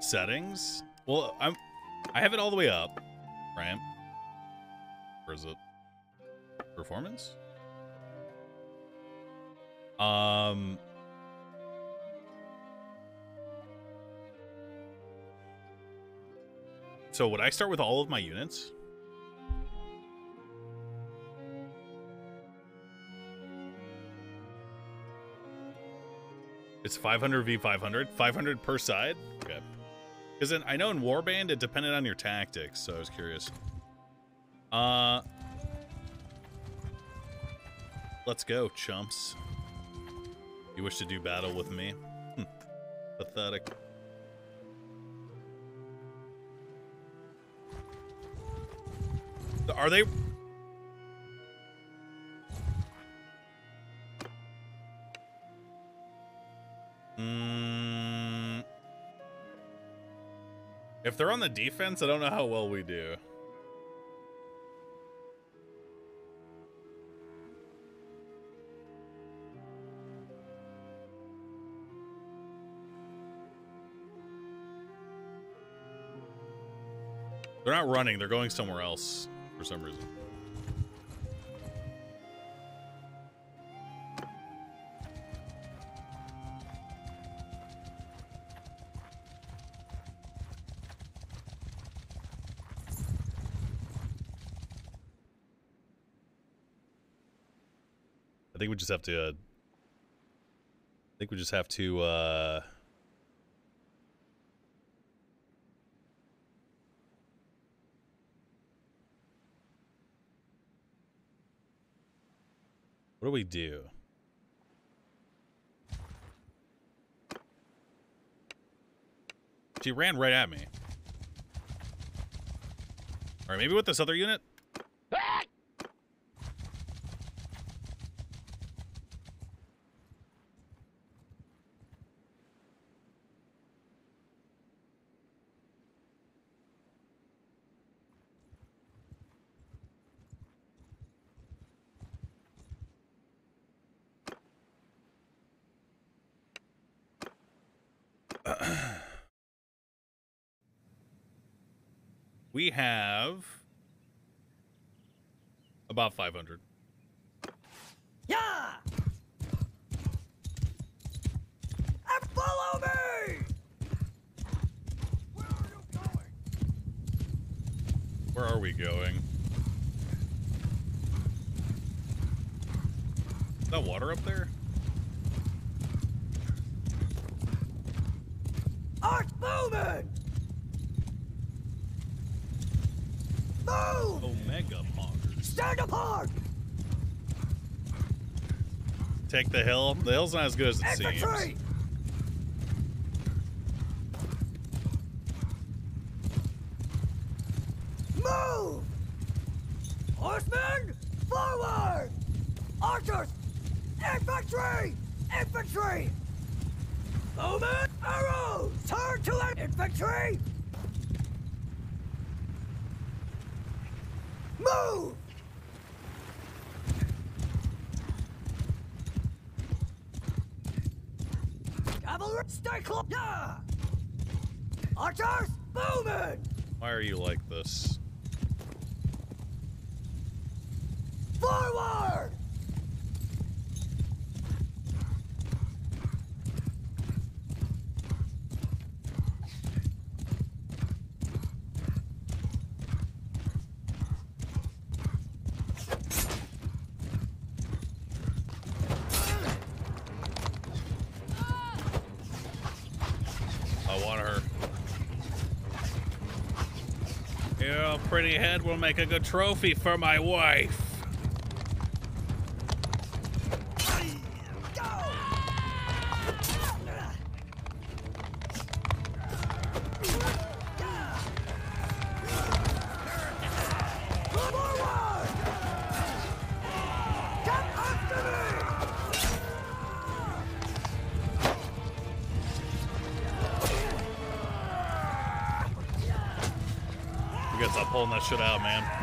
Settings? Well, I'm I have it all the way up. Performance? Um So would I start with all of my units? It's 500 v 500, 500 per side. Okay. Because I know in Warband it depended on your tactics, so I was curious. Uh, let's go, chumps. You wish to do battle with me? Hmm. Pathetic. Are they? Mm, if they're on the defense, I don't know how well we do. They're not running, they're going somewhere else for some reason. I think we just have to. Uh, I think we just have to. Uh, what do we do? She ran right at me. All right, maybe with this other unit. We have about 500.
Yeah! And follow me! Where are you going?
Where are we going? Is that water up there?
Arch moving! Move!
Omega Poggers.
Stand apart!
Take the hill. The hill's not as good as it
Infantry!
seems.
Move! Horsemen, forward! Archers, infantry! Infantry! Bowmen, arrows! Turn to an infantry! Move! Cavalry, stay close! Yeah! Archers, bowmen!
Why are you like this?
Forward!
I want her. Your head will make a good trophy for my wife. That shit out, man.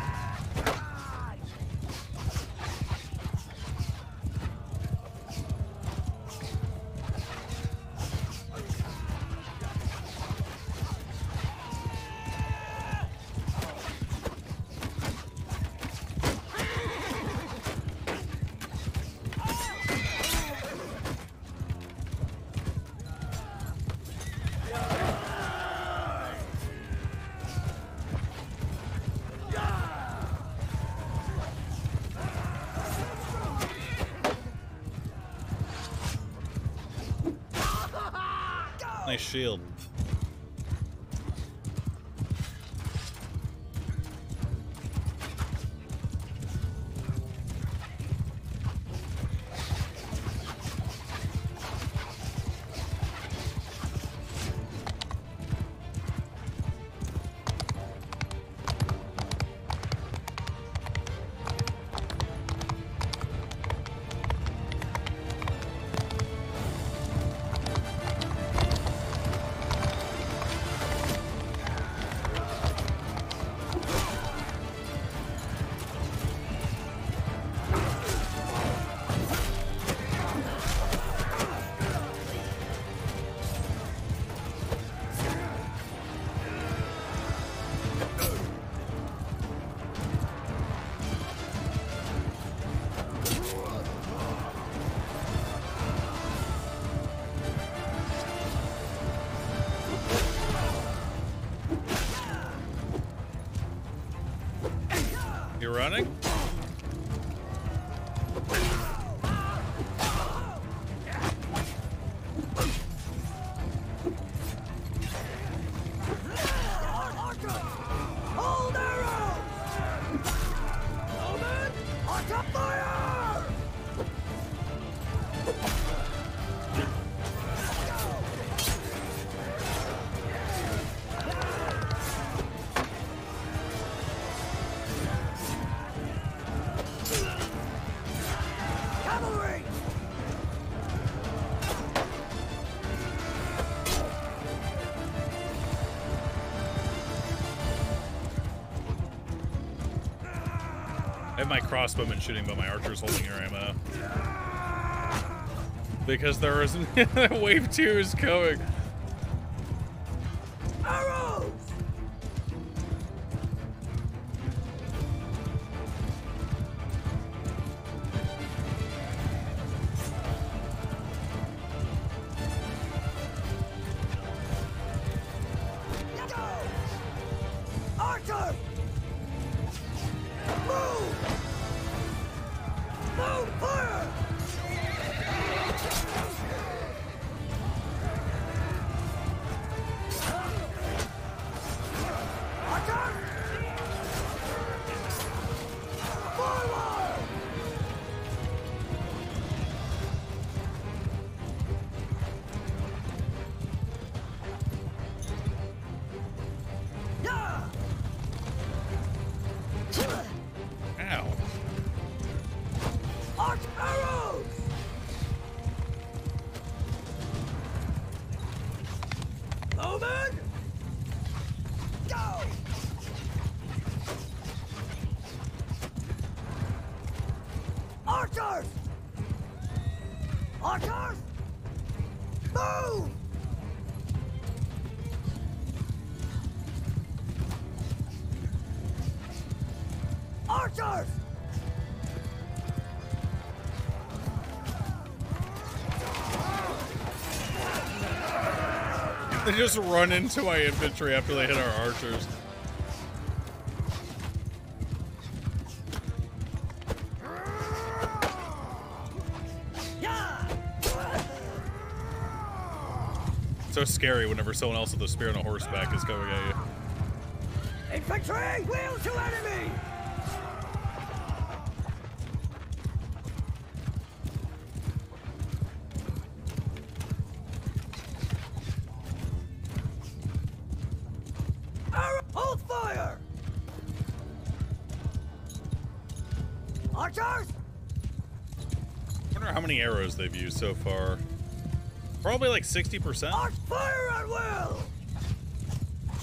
Shield. Running? Have my crossbowman shooting, but my archer's holding your ammo. Because there is [LAUGHS] wave two is coming. Just run into my infantry after they hit our archers. So scary whenever someone else with a spear and a horseback is coming at you.
Infantry! Wheel to enemy!
so far. Probably like 60%.
Arch fire at will!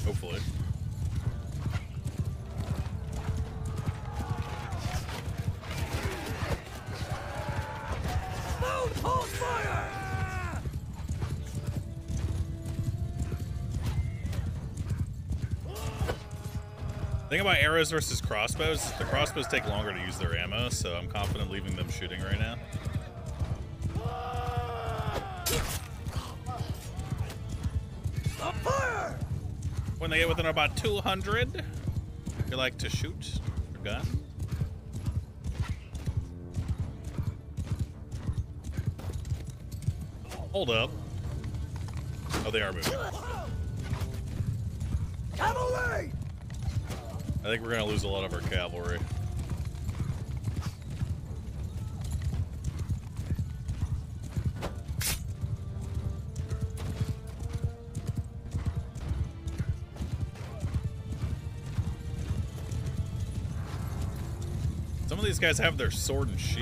Hopefully. Move, fire! about arrows versus crossbows, the crossbows take longer to use their ammo, so I'm confident leaving them shooting right now. They get within about 200, if you like to shoot your gun. Hold up. Oh, they are moving.
Cavalry!
I think we're gonna lose a lot of our cavalry. These guys have their sword and shield.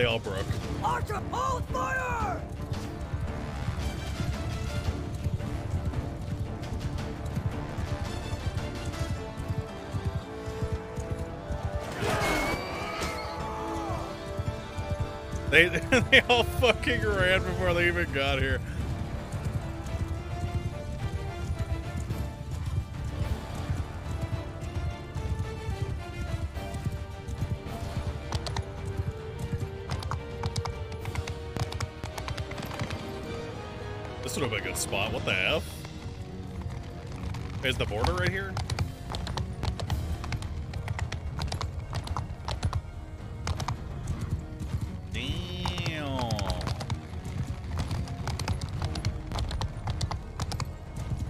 They all broke.
Archer, hold fire!
They [LAUGHS] they all fucking ran before they even got here. The border right here? Damn.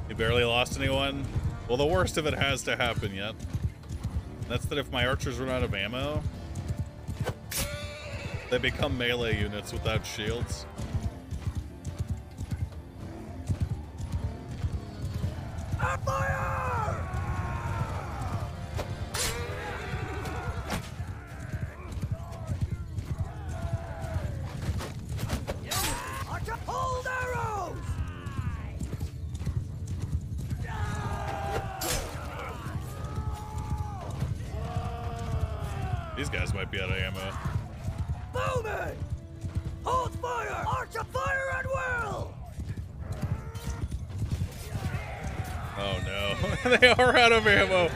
You barely lost anyone? Well, the worst of it has to happen yet. That's that if my archers run out of ammo, they become melee units without shields. Out of ammo.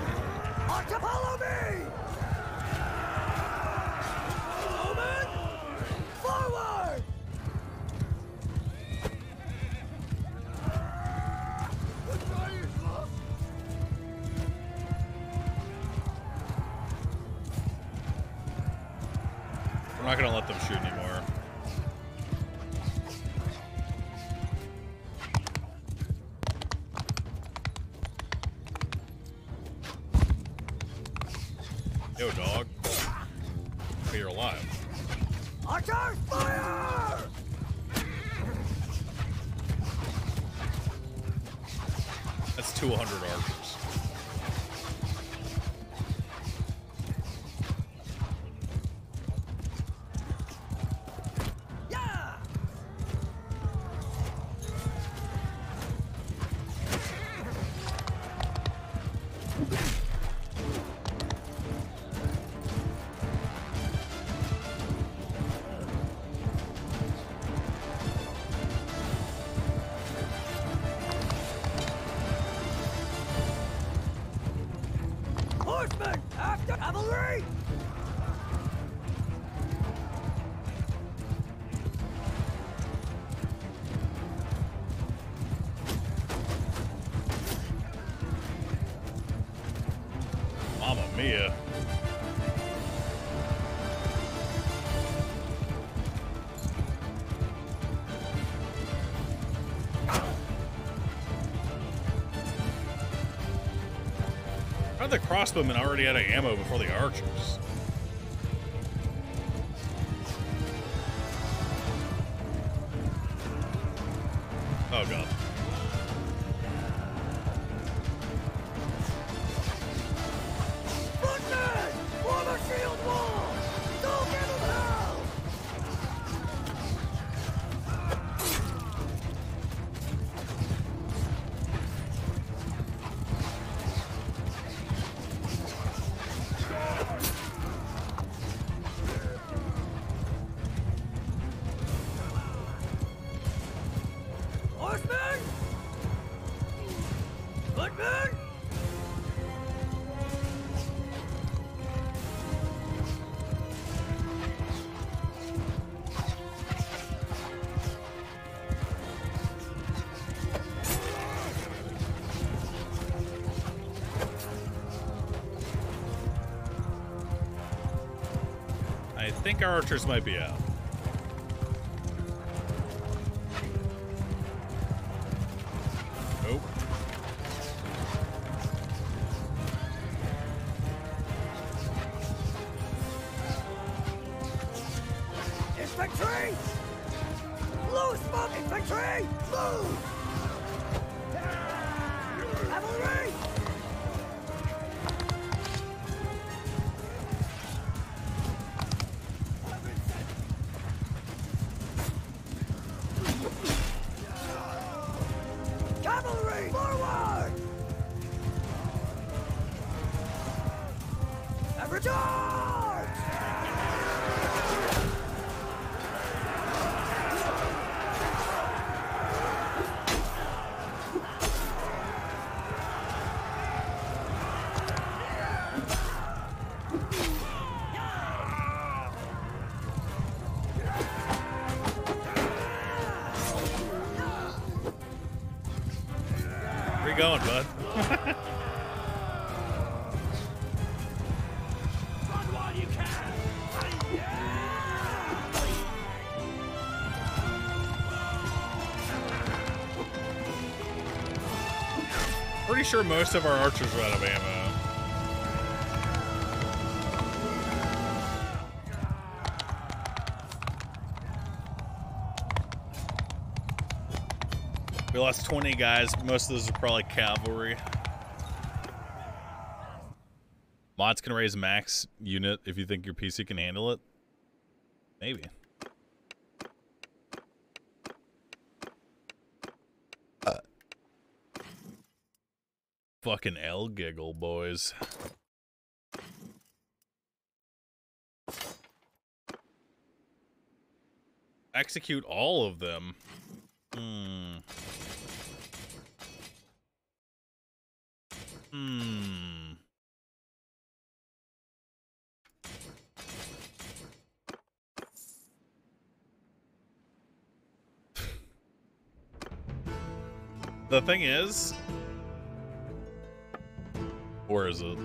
Okay, you're alive.
Fire!
That's 200 archers. Crossbowmen already out of ammo before the archers? Think our archers might be out. Sure most of our archers are out of ammo. We lost 20 guys. Most of those are probably cavalry. Mods can raise max unit if you think your PC can handle it. Maybe. Uh. Fucking L giggle, boys. Execute all of them. Hmm. Hmm. the thing is, where is it?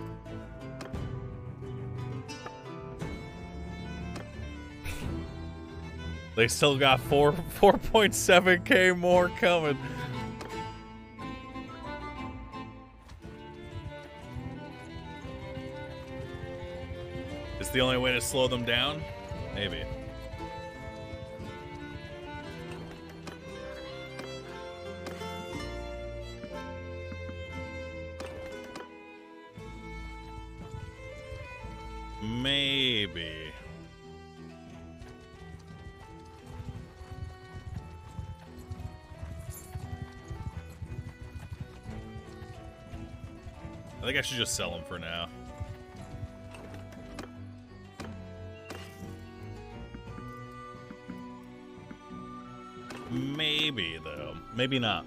They still got four [LAUGHS] four point seven K more coming. It's the only way to slow them down? Maybe. Should just sell them for now. Maybe, though. Maybe not.